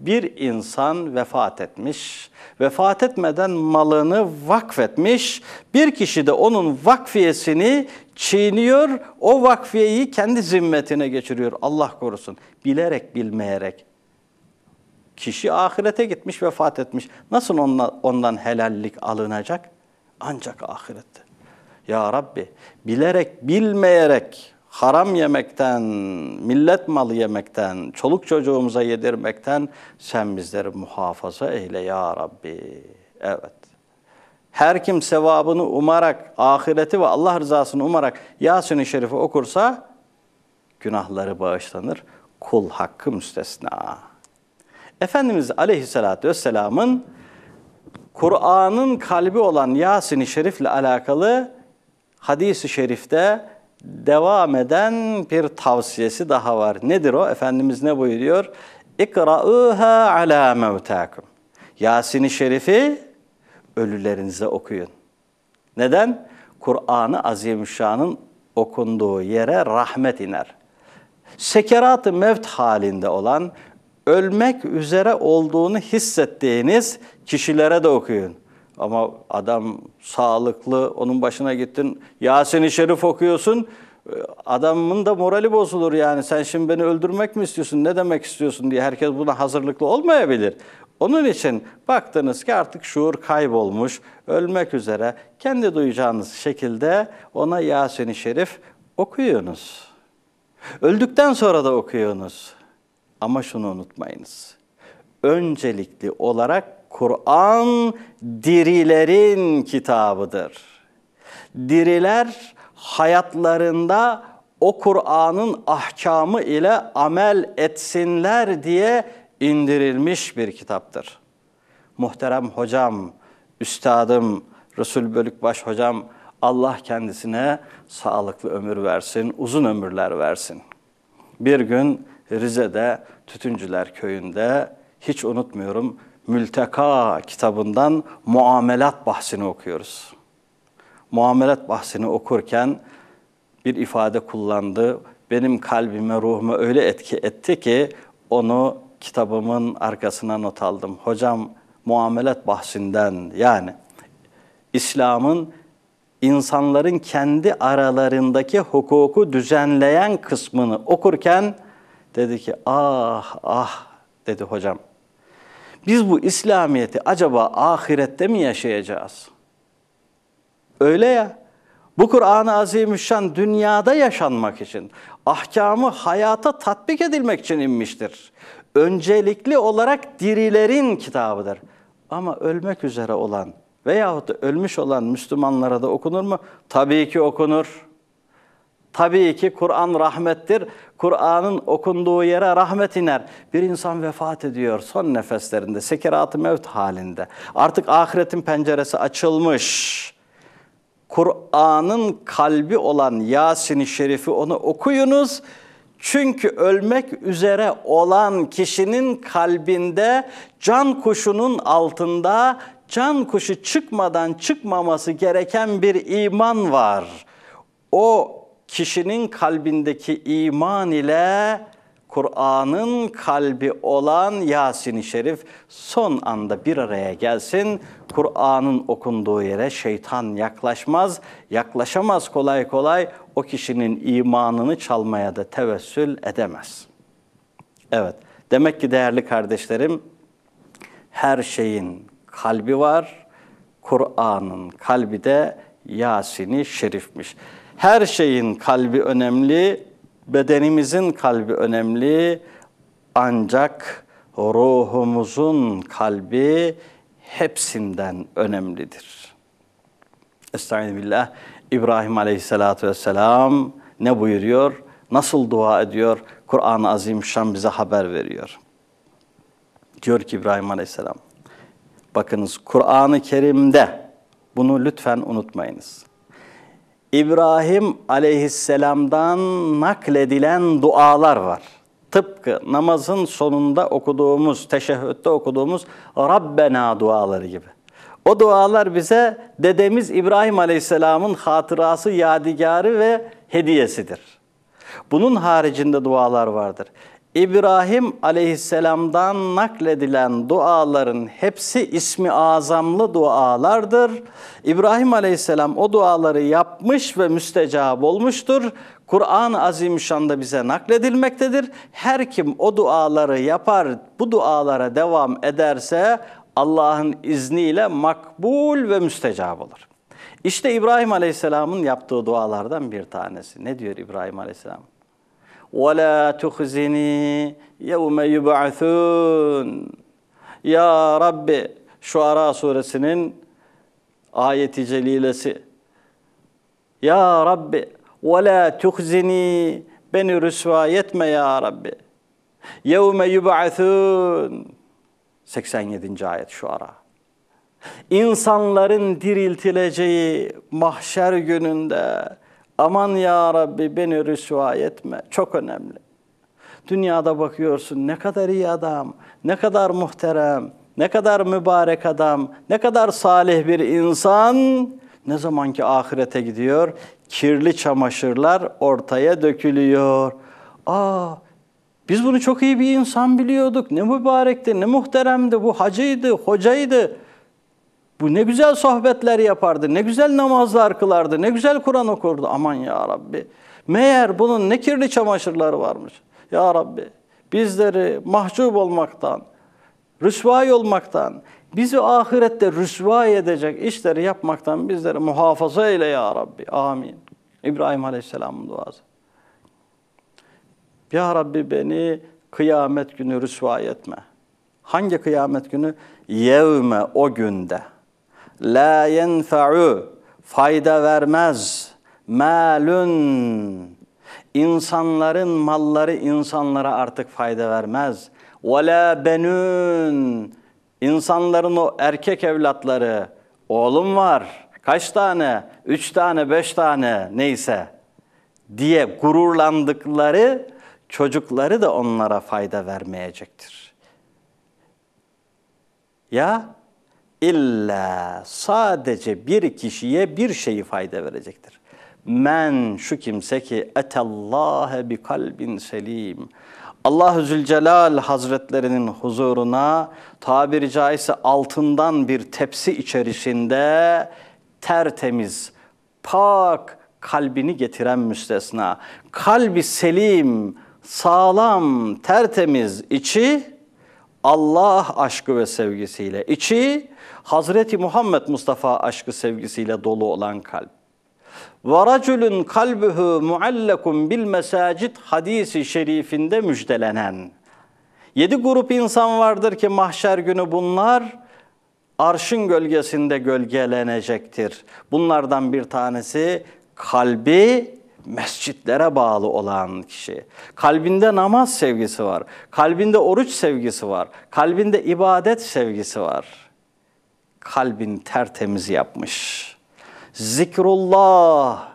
bir insan vefat etmiş, vefat etmeden malını vakfetmiş, bir kişi de onun vakfiyesini çiğniyor, o vakfiyeyi kendi zimmetine geçiriyor. Allah korusun, bilerek bilmeyerek. Kişi ahirete gitmiş, vefat etmiş. Nasıl ondan, helallik alınacak? Ancak ahirette. Ya Rabbi, bilerek, bilmeyerek, haram yemekten, millet malı yemekten, çoluk çocuğumuza yedirmekten sen bizleri muhafaza eyle ya Rabbi. Evet. Her kim sevabını umarak, ahireti ve Allah rızasını umarak Yasin-i Şerif'i okursa günahları bağışlanır. Kul hakkı müstesna. Efendimiz Aleyhisselatü Vesselam'ın Kur'an'ın kalbi olan Yasin-i Şerif'le alakalı hadis-i şerifte devam eden bir tavsiyesi daha var. Nedir o? Efendimiz ne buyuruyor? İkra'uha ala mevtakum. Yasin-i Şerif'i ölülerinize okuyun. Neden? Kur'an-ı Azimüşşan'ın okunduğu yere rahmet iner. Sekerat-ı mevt halinde olan, ölmek üzere olduğunu hissettiğiniz kişilere de okuyun. Ama adam sağlıklı, onun başına gittin, Yasin-i Şerif okuyorsun, adamın da morali bozulur yani. Sen şimdi beni öldürmek mi istiyorsun, ne demek istiyorsun diye herkes buna hazırlıklı olmayabilir. Onun için baktınız ki artık şuur kaybolmuş, ölmek üzere. Kendi duyacağınız şekilde ona Yasin-i Şerif okuyunuz. Öldükten sonra da okuyunuz. Ama şunu unutmayınız. Öncelikli olarak Kur'an dirilerin kitabıdır. Diriler hayatlarında o Kur'an'ın ahkamı ile amel etsinler diye indirilmiş bir kitaptır. Muhterem hocam, üstadım, Resul Bölükbaş hocam Allah kendisine sağlıklı ömür versin, uzun ömürler versin. Bir gün Rize'de Tütüncüler Köyü'nde hiç unutmuyorum Mülteka kitabından muamelat bahsini okuyoruz. Muamelat bahsini okurken bir ifade kullandı. Benim kalbime, ruhuma öyle etki etti ki onu kitabımın arkasına not aldım. Hocam muamelat bahsinden yani İslam'ın insanların kendi aralarındaki hukuku düzenleyen kısmını okurken dedi ki ah ah dedi hocam. Biz bu İslamiyeti acaba ahirette mi yaşayacağız? Öyle ya. Bu Kur'an-ı Azimüşşan dünyada yaşanmak için, ahkamı hayata tatbik edilmek için inmiştir. Öncelikli olarak dirilerin kitabıdır. Ama ölmek üzere olan veyahut da ölmüş olan Müslümanlara da okunur mu? Tabii ki okunur. Tabii ki Kur'an rahmettir. Kur'an'ın okunduğu yere rahmet iner. Bir insan vefat ediyor son nefeslerinde, sekerat-ı mevt halinde. Artık ahiretin penceresi açılmış. Kur'an'ın kalbi olan Yasin-i Şerif'i onu okuyunuz. Çünkü ölmek üzere olan kişinin kalbinde can kuşunun altında can kuşu çıkmadan çıkmaması gereken bir iman var. O kişinin kalbindeki iman ile Kur'an'ın kalbi olan Yasin-i Şerif son anda bir araya gelsin. Kur'an'ın okunduğu yere şeytan yaklaşmaz, yaklaşamaz kolay kolay. O kişinin imanını çalmaya da tevessül edemez. Evet, demek ki değerli kardeşlerim, her şeyin kalbi var. Kur'an'ın kalbi de Yasin-i Şerif'miş. Her şeyin kalbi önemli, bedenimizin kalbi önemli. Ancak ruhumuzun kalbi hepsinden önemlidir. Estağfirullah. İbrahim Aleyhisselatü Vesselam ne buyuruyor? Nasıl dua ediyor? Kur'an-ı Azimüşşan bize haber veriyor. Diyor ki İbrahim Aleyhisselam, bakınız Kur'an-ı Kerim'de Bunu lütfen unutmayınız. İbrahim aleyhisselamdan nakledilen dualar var. Tıpkı namazın sonunda okuduğumuz, teşehhütte okuduğumuz Rabbena duaları gibi. O dualar bize dedemiz İbrahim Aleyhisselam'ın hatırası, yadigarı ve hediyesidir. Bunun haricinde dualar vardır. İbrahim Aleyhisselam'dan nakledilen duaların hepsi ismi azamlı dualardır. İbrahim Aleyhisselam o duaları yapmış ve müstecab olmuştur. Kur'an-ı Azimüşşan'da bize nakledilmektedir. Her kim o duaları yapar, bu dualara devam ederse Allah'ın izniyle makbul ve müstecab olur. İşte İbrahim Aleyhisselam'ın yaptığı dualardan bir tanesi. Ne diyor İbrahim Aleyhisselam? وَلَا تُخْزِنِي يَوْمَ يُبْعَثُونَ Ya Rabbi, Şuara suresinin ayeti celilesi. Ya Rabbi, وَلَا تُخْزِنِي Beni rüsva etme ya Rabbi. يَوْمَ يُبْعَثُونَ 87. ayet şu ara. İnsanların diriltileceği mahşer gününde aman ya Rabbi beni rüsva etme. Çok önemli. Dünyada bakıyorsun ne kadar iyi adam, ne kadar muhterem, ne kadar mübarek adam, ne kadar salih bir insan. Ne zamanki ahirete gidiyor, kirli çamaşırlar ortaya dökülüyor. Aa biz bunu çok iyi bir insan biliyorduk. Ne mübarekti, ne muhteremdi, bu hacıydı, hocaydı. Bu ne güzel sohbetler yapardı, ne güzel namazlar kılardı, ne güzel Kur'an okurdu. Aman ya Rabbi. Meğer bunun ne kirli çamaşırları varmış. Ya Rabbi bizleri mahcup olmaktan, rüsvay olmaktan, bizi ahirette rüsvay edecek işleri yapmaktan bizleri muhafaza eyle ya Rabbi. Amin. İbrahim Aleyhisselam'ın duası. Ya Rabbi beni kıyamet günü rüsva etme. Hangi kıyamet günü? Yevme o günde. La yenfe'u fayda vermez. Malun insanların malları insanlara artık fayda vermez. Ve la benun insanların o erkek evlatları oğlum var kaç tane üç tane beş tane neyse diye gururlandıkları çocukları da onlara fayda vermeyecektir. Ya illa sadece bir kişiye bir şeyi fayda verecektir. Men şu kimse ki etallâhe bi kalbin selim. Allah-u Zülcelal Hazretlerinin huzuruna tabiri caizse altından bir tepsi içerisinde tertemiz, pak kalbini getiren müstesna. Kalbi selim, sağlam, tertemiz içi Allah aşkı ve sevgisiyle, içi Hazreti Muhammed Mustafa aşkı sevgisiyle dolu olan kalp. Ve raculun kalbuhu bil mesacid hadisi şerifinde müjdelenen. Yedi grup insan vardır ki mahşer günü bunlar arşın gölgesinde gölgelenecektir. Bunlardan bir tanesi kalbi mescitlere bağlı olan kişi. Kalbinde namaz sevgisi var. Kalbinde oruç sevgisi var. Kalbinde ibadet sevgisi var. Kalbin tertemiz yapmış. Zikrullah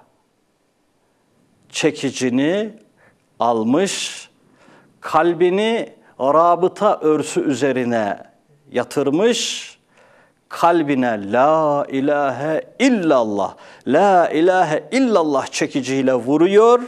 çekicini almış, kalbini rabıta örsü üzerine yatırmış, kalbine la ilahe illallah, la ilahe illallah çekiciyle vuruyor.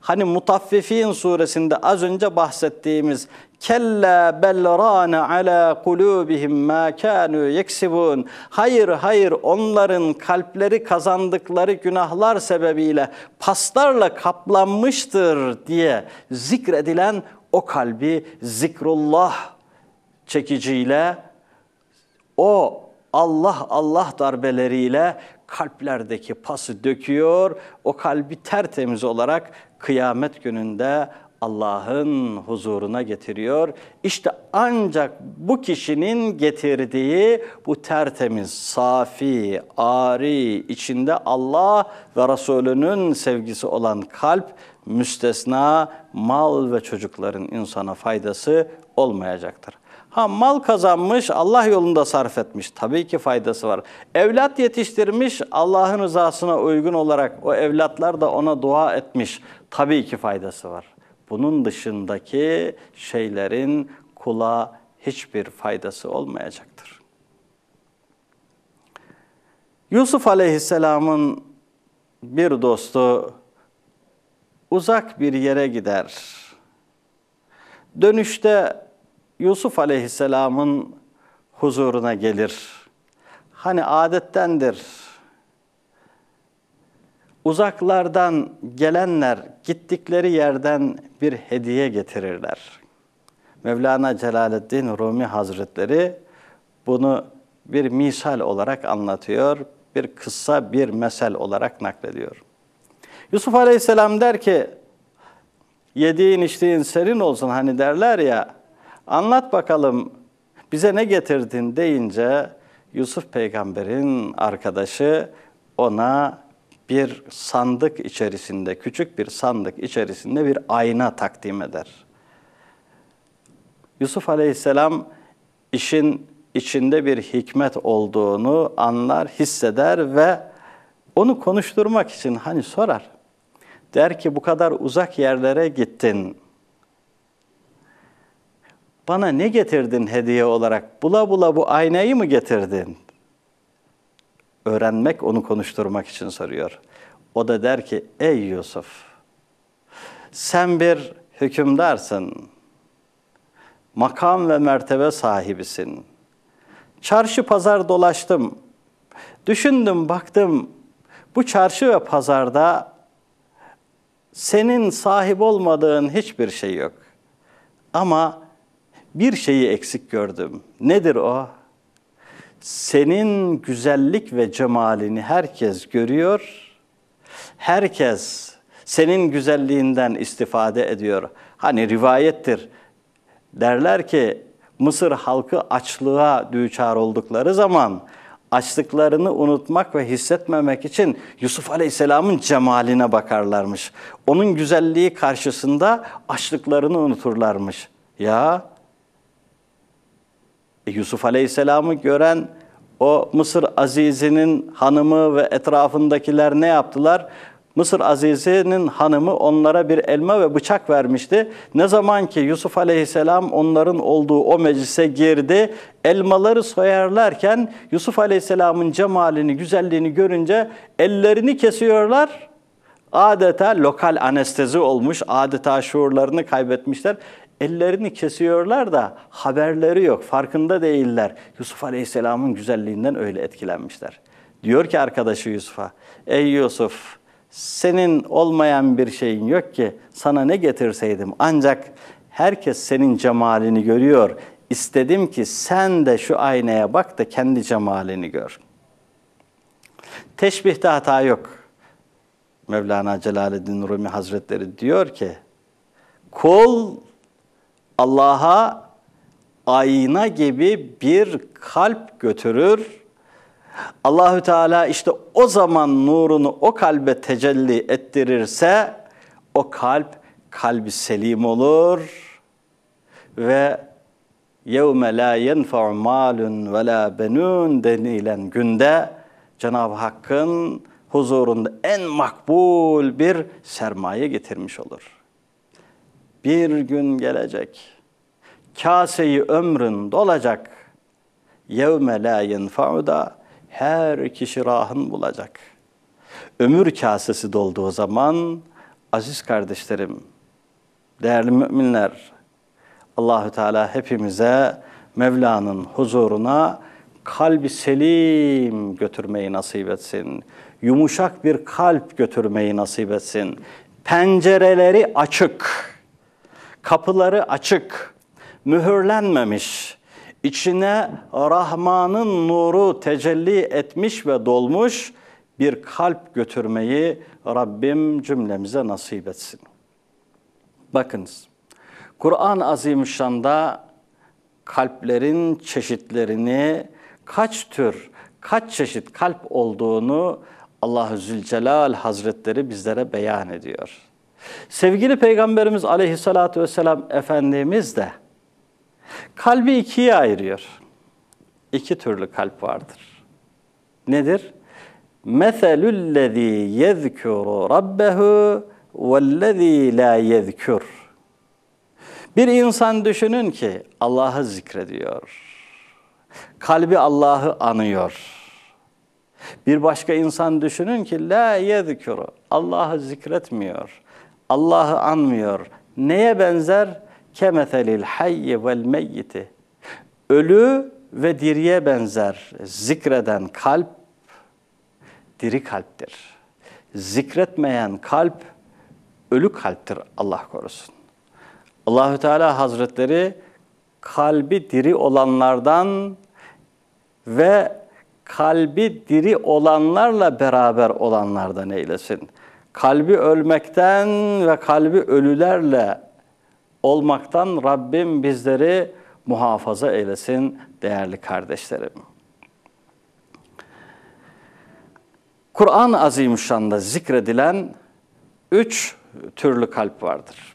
Hani Mutaffifin suresinde az önce bahsettiğimiz kella bel rana ala kulubihim ma kanu yeksibun. Hayır hayır onların kalpleri kazandıkları günahlar sebebiyle paslarla kaplanmıştır diye zikredilen o kalbi zikrullah çekiciyle o Allah Allah darbeleriyle kalplerdeki pası döküyor. O kalbi tertemiz olarak kıyamet gününde Allah'ın huzuruna getiriyor. İşte ancak bu kişinin getirdiği bu tertemiz, safi, ari, içinde Allah ve Resulünün sevgisi olan kalp müstesna mal ve çocukların insana faydası olmayacaktır. Ha mal kazanmış, Allah yolunda sarf etmiş. Tabii ki faydası var. Evlat yetiştirmiş, Allah'ın rızasına uygun olarak o evlatlar da ona dua etmiş. Tabii ki faydası var. Bunun dışındaki şeylerin kula hiçbir faydası olmayacaktır. Yusuf Aleyhisselam'ın bir dostu uzak bir yere gider. Dönüşte Yusuf Aleyhisselam'ın huzuruna gelir. Hani adettendir. Uzaklardan gelenler gittikleri yerden bir hediye getirirler. Mevlana Celaleddin Rumi Hazretleri bunu bir misal olarak anlatıyor, bir kıssa, bir mesel olarak naklediyor. Yusuf Aleyhisselam der ki, yediğin içtiğin serin olsun hani derler ya, anlat bakalım bize ne getirdin deyince Yusuf peygamberin arkadaşı ona bir sandık içerisinde, küçük bir sandık içerisinde bir ayna takdim eder. Yusuf Aleyhisselam işin içinde bir hikmet olduğunu anlar, hisseder ve onu konuşturmak için hani sorar. Der ki bu kadar uzak yerlere gittin. Bana ne getirdin hediye olarak? Bula bula bu aynayı mı getirdin? Öğrenmek, onu konuşturmak için soruyor. O da der ki, ey Yusuf, sen bir hükümdarsın, makam ve mertebe sahibisin. Çarşı pazar dolaştım, düşündüm, baktım, bu çarşı ve pazarda senin sahip olmadığın hiçbir şey yok. Ama bir şeyi eksik gördüm. Nedir o? Senin güzellik ve cemalini herkes görüyor. Herkes senin güzelliğinden istifade ediyor. Hani rivayettir. Derler ki Mısır halkı açlığa düçar oldukları zaman açlıklarını unutmak ve hissetmemek için Yusuf Aleyhisselam'ın cemaline bakarlarmış. Onun güzelliği karşısında açlıklarını unuturlarmış. Ya e, Yusuf Aleyhisselam'ı gören o Mısır Azizi'nin hanımı ve etrafındakiler ne yaptılar? Mısır Azizi'nin hanımı onlara bir elma ve bıçak vermişti. Ne zaman ki Yusuf Aleyhisselam onların olduğu o meclise girdi, elmaları soyarlarken Yusuf Aleyhisselam'ın cemalini, güzelliğini görünce ellerini kesiyorlar. Adeta lokal anestezi olmuş, adeta şuurlarını kaybetmişler. Ellerini kesiyorlar da haberleri yok, farkında değiller. Yusuf Aleyhisselam'ın güzelliğinden öyle etkilenmişler. Diyor ki arkadaşı Yusuf'a, ey Yusuf senin olmayan bir şeyin yok ki sana ne getirseydim ancak herkes senin cemalini görüyor. İstedim ki sen de şu aynaya bak da kendi cemalini gör. Teşbihte hata yok. Mevlana Celaleddin Rumi Hazretleri diyor ki kul Allah'a ayna gibi bir kalp götürür Allahü Teala işte o zaman nurunu o kalbe tecelli ettirirse o kalp kalbi selim olur ve yevme la yenfa'u malun ve la benun denilen günde Cenab-ı Hakk'ın huzurunda en makbul bir sermaye getirmiş olur. Bir gün gelecek. Kaseyi ömrün dolacak. Yevme la yenfa'u da her kişi rahın bulacak. Ömür kasesi dolduğu zaman aziz kardeşlerim, değerli müminler, Allahü Teala hepimize Mevla'nın huzuruna kalbi selim götürmeyi nasip etsin. Yumuşak bir kalp götürmeyi nasip etsin. Pencereleri açık, kapıları açık, mühürlenmemiş, içine Rahman'ın nuru tecelli etmiş ve dolmuş bir kalp götürmeyi Rabbim cümlemize nasip etsin. Bakınız, Kur'an-ı Azimüşşan'da kalplerin çeşitlerini, kaç tür, kaç çeşit kalp olduğunu Allah-u Zülcelal Hazretleri bizlere beyan ediyor. Sevgili Peygamberimiz Aleyhisselatü Vesselam Efendimiz de Kalbi ikiye ayırıyor. İki türlü kalp vardır. Nedir? Meselüllezî yezkuru rabbehu vellezî la yezkur. Bir insan düşünün ki Allah'ı zikrediyor. Kalbi Allah'ı anıyor. Bir başka insan düşünün ki la yezkuru. Allah'ı zikretmiyor. Allah'ı anmıyor. Neye benzer? Kemethelil hayyi vel meyyiti. Ölü ve diriye benzer. Zikreden kalp diri kalptir. Zikretmeyen kalp ölü kalptir Allah korusun. Allahü Teala Hazretleri kalbi diri olanlardan ve kalbi diri olanlarla beraber olanlardan eylesin. Kalbi ölmekten ve kalbi ölülerle olmaktan Rabbim bizleri muhafaza eylesin değerli kardeşlerim. Kur'an-ı Azimüşşan'da zikredilen üç türlü kalp vardır.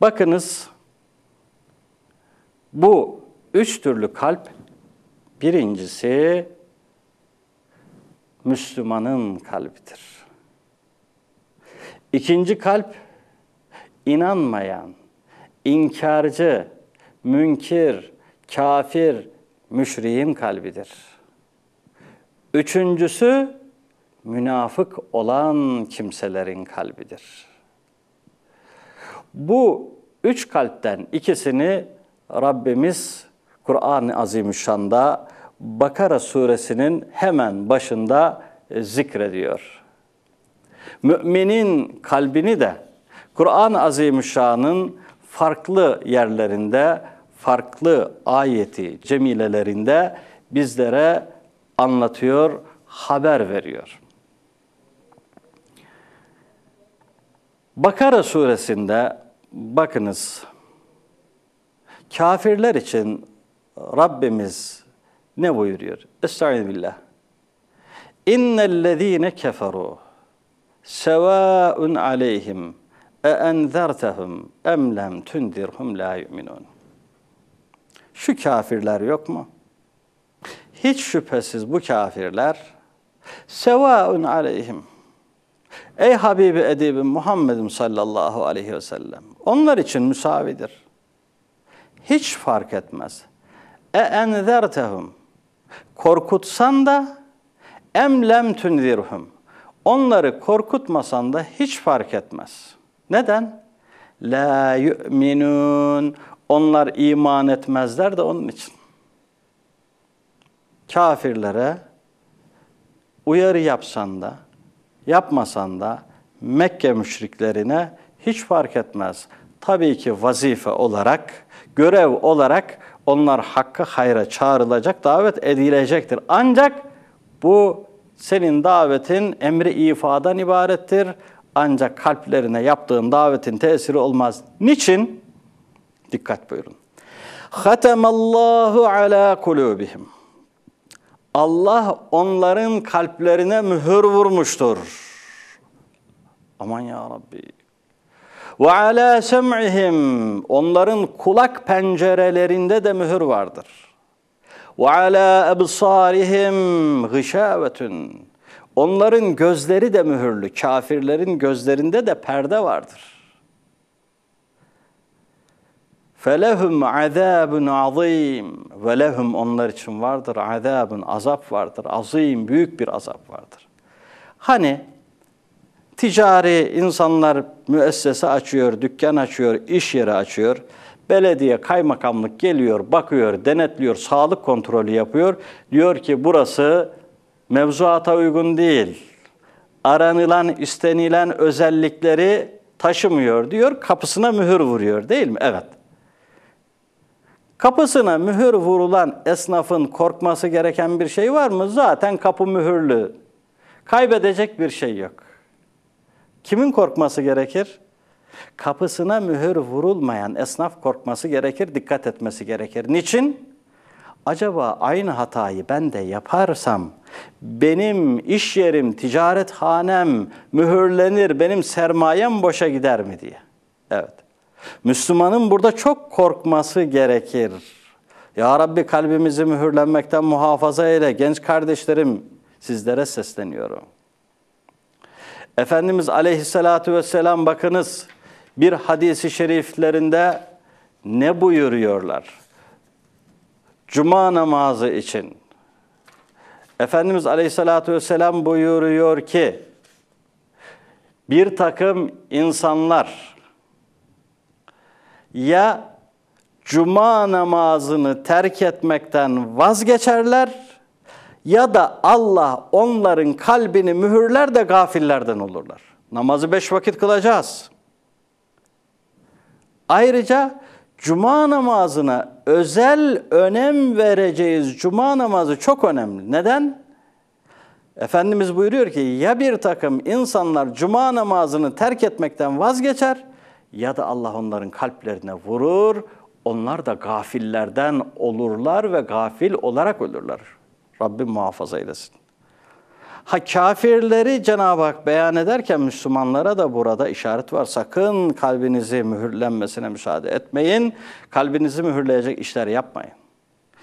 Bakınız bu üç türlü kalp birincisi Müslümanın kalbidir. İkinci kalp inanmayan, inkarcı, münkir, kafir, müşriğin kalbidir. Üçüncüsü münafık olan kimselerin kalbidir. Bu üç kalpten ikisini Rabbimiz Kur'an-ı Azimüşşan'da Bakara suresinin hemen başında zikrediyor. Müminin kalbini de Kur'an-ı Azimüşşan'ın farklı yerlerinde, farklı ayeti cemilelerinde bizlere anlatıyor, haber veriyor. Bakara suresinde bakınız kafirler için Rabbimiz ne buyuruyor? Estaizu billah. İnnellezîne keferû sevâun aleyhim e enzertehum em lem tundirhum la yu'minun. Şu kafirler yok mu? Hiç şüphesiz bu kafirler sevaun aleyhim. Ey Habibi edibim Muhammed'im sallallahu aleyhi ve sellem. Onlar için müsavidir. Hiç fark etmez. E enzertehum. Korkutsan da em lem tunzirhum. Onları korkutmasan da hiç fark etmez. Neden? La yu'minun. Onlar iman etmezler de onun için. Kafirlere uyarı yapsan da, yapmasan da Mekke müşriklerine hiç fark etmez. Tabii ki vazife olarak, görev olarak onlar hakkı hayra çağrılacak, davet edilecektir. Ancak bu senin davetin emri ifadan ibarettir. Ancak kalplerine yaptığın davetin tesiri olmaz. Niçin? Dikkat buyurun. Hatemallahu ala kulubihim. Allah onların kalplerine mühür vurmuştur. Aman ya Rabbi. Ve ala sem'ihim. Onların kulak pencerelerinde de mühür vardır. Ve ala ebsarihim gışavetun. Onların gözleri de mühürlü. Kafirlerin gözlerinde de perde vardır. Felehum azabun azim ve lehum onlar için vardır azabun azap vardır. Azim büyük bir azap vardır. Hani ticari insanlar müessese açıyor, dükkan açıyor, iş yeri açıyor. Belediye, kaymakamlık geliyor, bakıyor, denetliyor, sağlık kontrolü yapıyor. Diyor ki burası mevzuata uygun değil. Aranılan, istenilen özellikleri taşımıyor diyor. Kapısına mühür vuruyor değil mi? Evet. Kapısına mühür vurulan esnafın korkması gereken bir şey var mı? Zaten kapı mühürlü. Kaybedecek bir şey yok. Kimin korkması gerekir? Kapısına mühür vurulmayan esnaf korkması gerekir, dikkat etmesi gerekir. Niçin? Acaba aynı hatayı ben de yaparsam benim iş yerim, ticaret hanem mühürlenir, benim sermayem boşa gider mi diye. Evet. Müslümanın burada çok korkması gerekir. Ya Rabbi kalbimizi mühürlenmekten muhafaza eyle. Genç kardeşlerim sizlere sesleniyorum. Efendimiz aleyhissalatu vesselam bakınız bir hadisi şeriflerinde ne buyuruyorlar? Cuma namazı için. Efendimiz aleyhissalatu vesselam buyuruyor ki bir takım insanlar ya cuma namazını terk etmekten vazgeçerler ya da Allah onların kalbini mühürler de gafillerden olurlar. Namazı beş vakit kılacağız. Ayrıca cuma namazına özel önem vereceğiz. Cuma namazı çok önemli. Neden? Efendimiz buyuruyor ki ya bir takım insanlar cuma namazını terk etmekten vazgeçer ya da Allah onların kalplerine vurur. Onlar da gafillerden olurlar ve gafil olarak ölürler. Rabbim muhafaza eylesin. Ha kafirleri Cenab-ı Hak beyan ederken Müslümanlara da burada işaret var. Sakın kalbinizi mühürlenmesine müsaade etmeyin. Kalbinizi mühürleyecek işler yapmayın.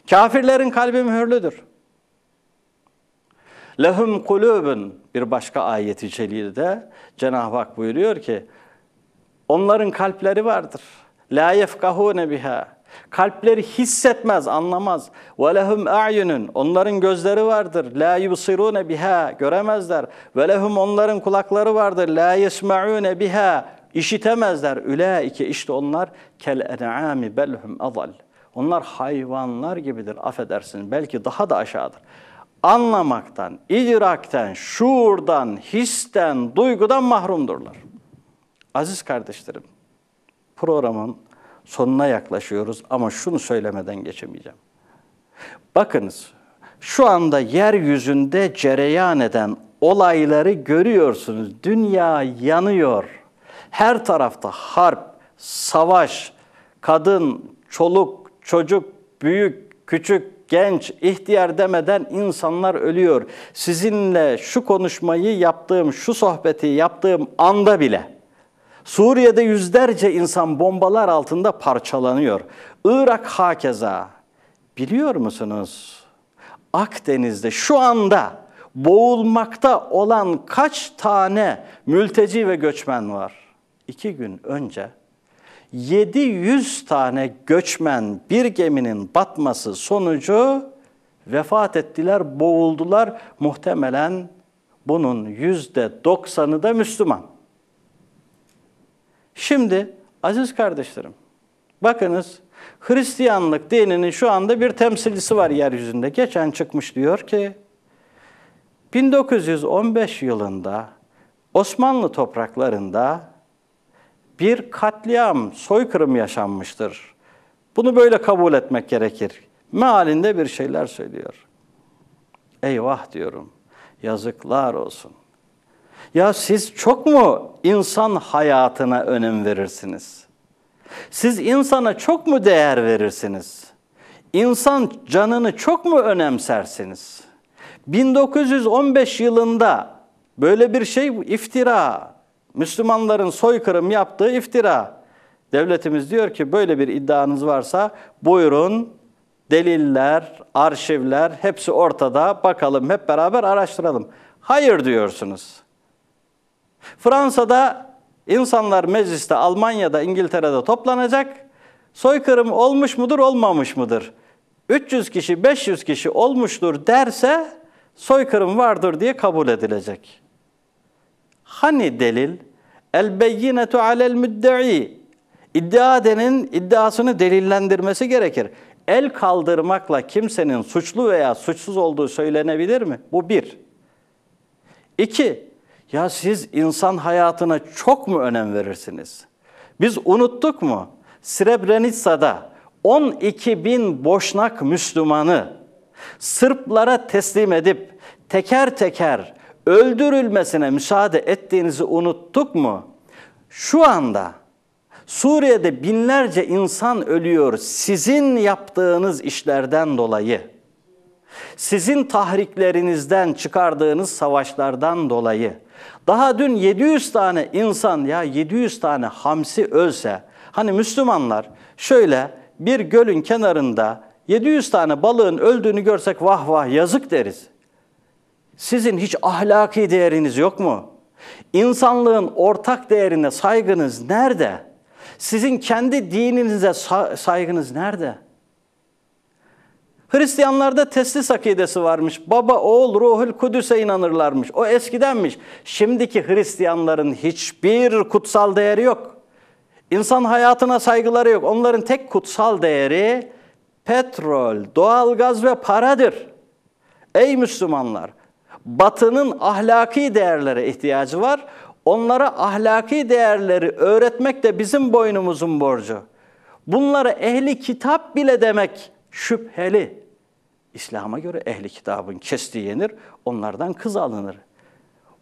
Kafirlerin kalbi mühürlüdür. Lehum kulubun bir başka ayeti celilde Cenab-ı Hak buyuruyor ki onların kalpleri vardır. La yefkahune biha. Kalpleri hissetmez, anlamaz. Ve lehum a'yunun. Onların gözleri vardır. La yubsirune biha. Göremezler. Ve lehum onların kulakları vardır. La yesma'une biha. İşitemezler. Ülaike işte onlar kel en'ami belhum azal. Onlar hayvanlar gibidir. Affedersin. Belki daha da aşağıdır anlamaktan, idrakten, şuurdan, histen, duygudan mahrumdurlar. Aziz kardeşlerim, programın sonuna yaklaşıyoruz ama şunu söylemeden geçemeyeceğim. Bakınız, şu anda yeryüzünde cereyan eden olayları görüyorsunuz. Dünya yanıyor. Her tarafta harp, savaş, kadın, çoluk, çocuk, büyük, küçük, genç, ihtiyar demeden insanlar ölüyor. Sizinle şu konuşmayı yaptığım, şu sohbeti yaptığım anda bile Suriye'de yüzlerce insan bombalar altında parçalanıyor. Irak hakeza. Biliyor musunuz? Akdeniz'de şu anda boğulmakta olan kaç tane mülteci ve göçmen var? İki gün önce 700 tane göçmen bir geminin batması sonucu vefat ettiler, boğuldular. Muhtemelen bunun yüzde doksanı da Müslüman. Şimdi aziz kardeşlerim, bakınız Hristiyanlık dininin şu anda bir temsilcisi var yeryüzünde. Geçen çıkmış diyor ki 1915 yılında Osmanlı topraklarında bir katliam, soykırım yaşanmıştır. Bunu böyle kabul etmek gerekir. Mealinde bir şeyler söylüyor. Eyvah diyorum. Yazıklar olsun. Ya siz çok mu insan hayatına önem verirsiniz? Siz insana çok mu değer verirsiniz? İnsan canını çok mu önemsersiniz? 1915 yılında böyle bir şey iftira. Müslümanların soykırım yaptığı iftira. Devletimiz diyor ki böyle bir iddianız varsa buyurun deliller, arşivler hepsi ortada. Bakalım hep beraber araştıralım. Hayır diyorsunuz. Fransa'da insanlar mecliste, Almanya'da, İngiltere'de toplanacak. Soykırım olmuş mudur, olmamış mıdır? 300 kişi, 500 kişi olmuştur derse soykırım vardır diye kabul edilecek. Hani delil? El beyinetu alel müdde'i. İddia edenin iddiasını delillendirmesi gerekir. El kaldırmakla kimsenin suçlu veya suçsuz olduğu söylenebilir mi? Bu bir. İki, ya siz insan hayatına çok mu önem verirsiniz? Biz unuttuk mu? Srebrenica'da 12 bin boşnak Müslümanı Sırplara teslim edip teker teker öldürülmesine müsaade ettiğinizi unuttuk mu? Şu anda Suriye'de binlerce insan ölüyor sizin yaptığınız işlerden dolayı. Sizin tahriklerinizden çıkardığınız savaşlardan dolayı. Daha dün 700 tane insan ya 700 tane hamsi ölse Hani Müslümanlar şöyle bir gölün kenarında 700 tane balığın öldüğünü görsek vah vah yazık deriz. Sizin hiç ahlaki değeriniz yok mu? İnsanlığın ortak değerine saygınız nerede? Sizin kendi dininize saygınız nerede? Hristiyanlarda teslis akidesi varmış. Baba, oğul, ruhul kudüse inanırlarmış. O eskidenmiş. Şimdiki Hristiyanların hiçbir kutsal değeri yok. İnsan hayatına saygıları yok. Onların tek kutsal değeri petrol, doğalgaz ve paradır. Ey Müslümanlar! Batının ahlaki değerlere ihtiyacı var. Onlara ahlaki değerleri öğretmek de bizim boynumuzun borcu. Bunlara ehli kitap bile demek şüpheli. İslam'a göre ehli kitabın kestiği yenir, onlardan kız alınır.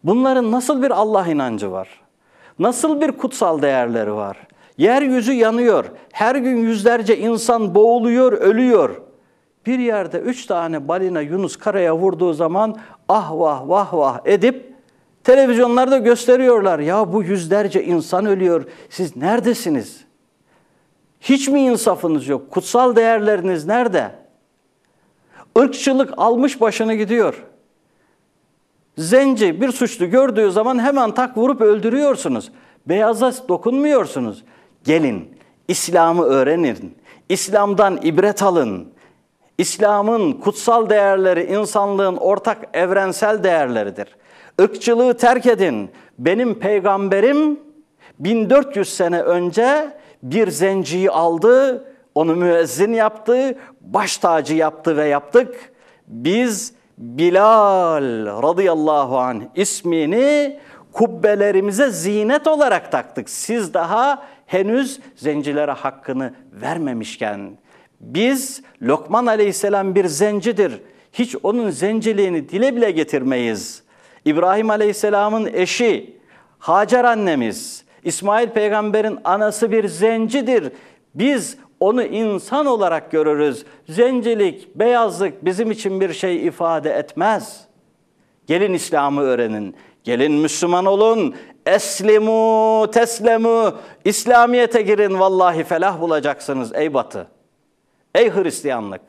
Bunların nasıl bir Allah inancı var? Nasıl bir kutsal değerleri var? Yeryüzü yanıyor. Her gün yüzlerce insan boğuluyor, ölüyor. Bir yerde üç tane balina Yunus karaya vurduğu zaman ah vah vah vah edip televizyonlarda gösteriyorlar. Ya bu yüzlerce insan ölüyor. Siz neredesiniz? Hiç mi insafınız yok? Kutsal değerleriniz nerede? Irkçılık almış başını gidiyor. Zenci bir suçlu gördüğü zaman hemen tak vurup öldürüyorsunuz. Beyaza dokunmuyorsunuz. Gelin İslam'ı öğrenin. İslam'dan ibret alın. İslam'ın kutsal değerleri insanlığın ortak evrensel değerleridir. Irkçılığı terk edin. Benim peygamberim 1400 sene önce bir zenciyi aldı, onu müezzin yaptı, baş tacı yaptı ve yaptık. Biz Bilal radıyallahu anh ismini kubbelerimize zinet olarak taktık. Siz daha henüz zencilere hakkını vermemişken biz Lokman aleyhisselam bir zencidir. Hiç onun zenciliğini dile bile getirmeyiz. İbrahim aleyhisselamın eşi Hacer annemiz, İsmail peygamberin anası bir zencidir. Biz onu insan olarak görürüz. Zencilik, beyazlık bizim için bir şey ifade etmez. Gelin İslam'ı öğrenin. Gelin Müslüman olun. Eslimu, teslemu. İslamiyete girin vallahi felah bulacaksınız ey batı. Ey Hristiyanlık.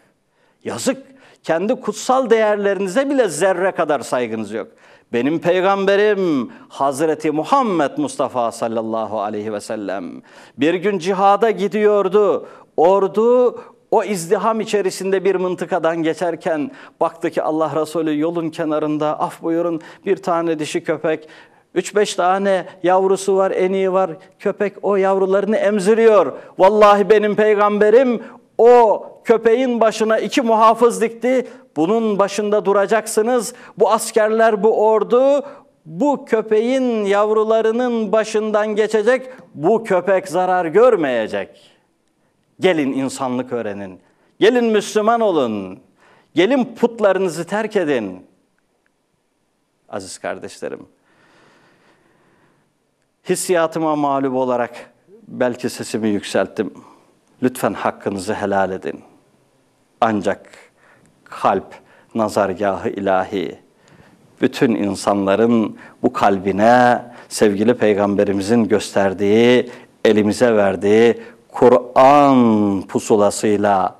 Yazık. Kendi kutsal değerlerinize bile zerre kadar saygınız yok. Benim peygamberim Hazreti Muhammed Mustafa sallallahu aleyhi ve sellem bir gün cihada gidiyordu. Ordu o izdiham içerisinde bir mıntıkadan geçerken baktı ki Allah Resulü yolun kenarında af buyurun bir tane dişi köpek Üç beş tane yavrusu var, eniği var. Köpek o yavrularını emziriyor. Vallahi benim peygamberim o köpeğin başına iki muhafız dikti. Bunun başında duracaksınız. Bu askerler, bu ordu bu köpeğin yavrularının başından geçecek. Bu köpek zarar görmeyecek. Gelin insanlık öğrenin. Gelin Müslüman olun. Gelin putlarınızı terk edin. Aziz kardeşlerim. Hissiyatıma mağlup olarak belki sesimi yükselttim. Lütfen hakkınızı helal edin. Ancak kalp nazargahı ilahi bütün insanların bu kalbine sevgili peygamberimizin gösterdiği, elimize verdiği Kur'an pusulasıyla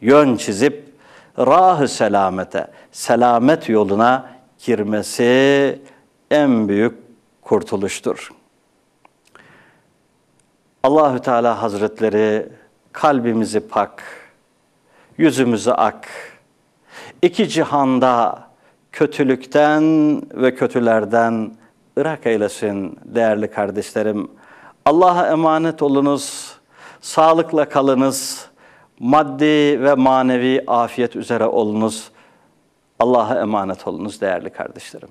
yön çizip rah selamete, selamet yoluna girmesi en büyük kurtuluştur. Allahü Teala Hazretleri kalbimizi pak, yüzümüzü ak, iki cihanda kötülükten ve kötülerden ırak eylesin değerli kardeşlerim. Allah'a emanet olunuz, sağlıkla kalınız, maddi ve manevi afiyet üzere olunuz. Allah'a emanet olunuz değerli kardeşlerim.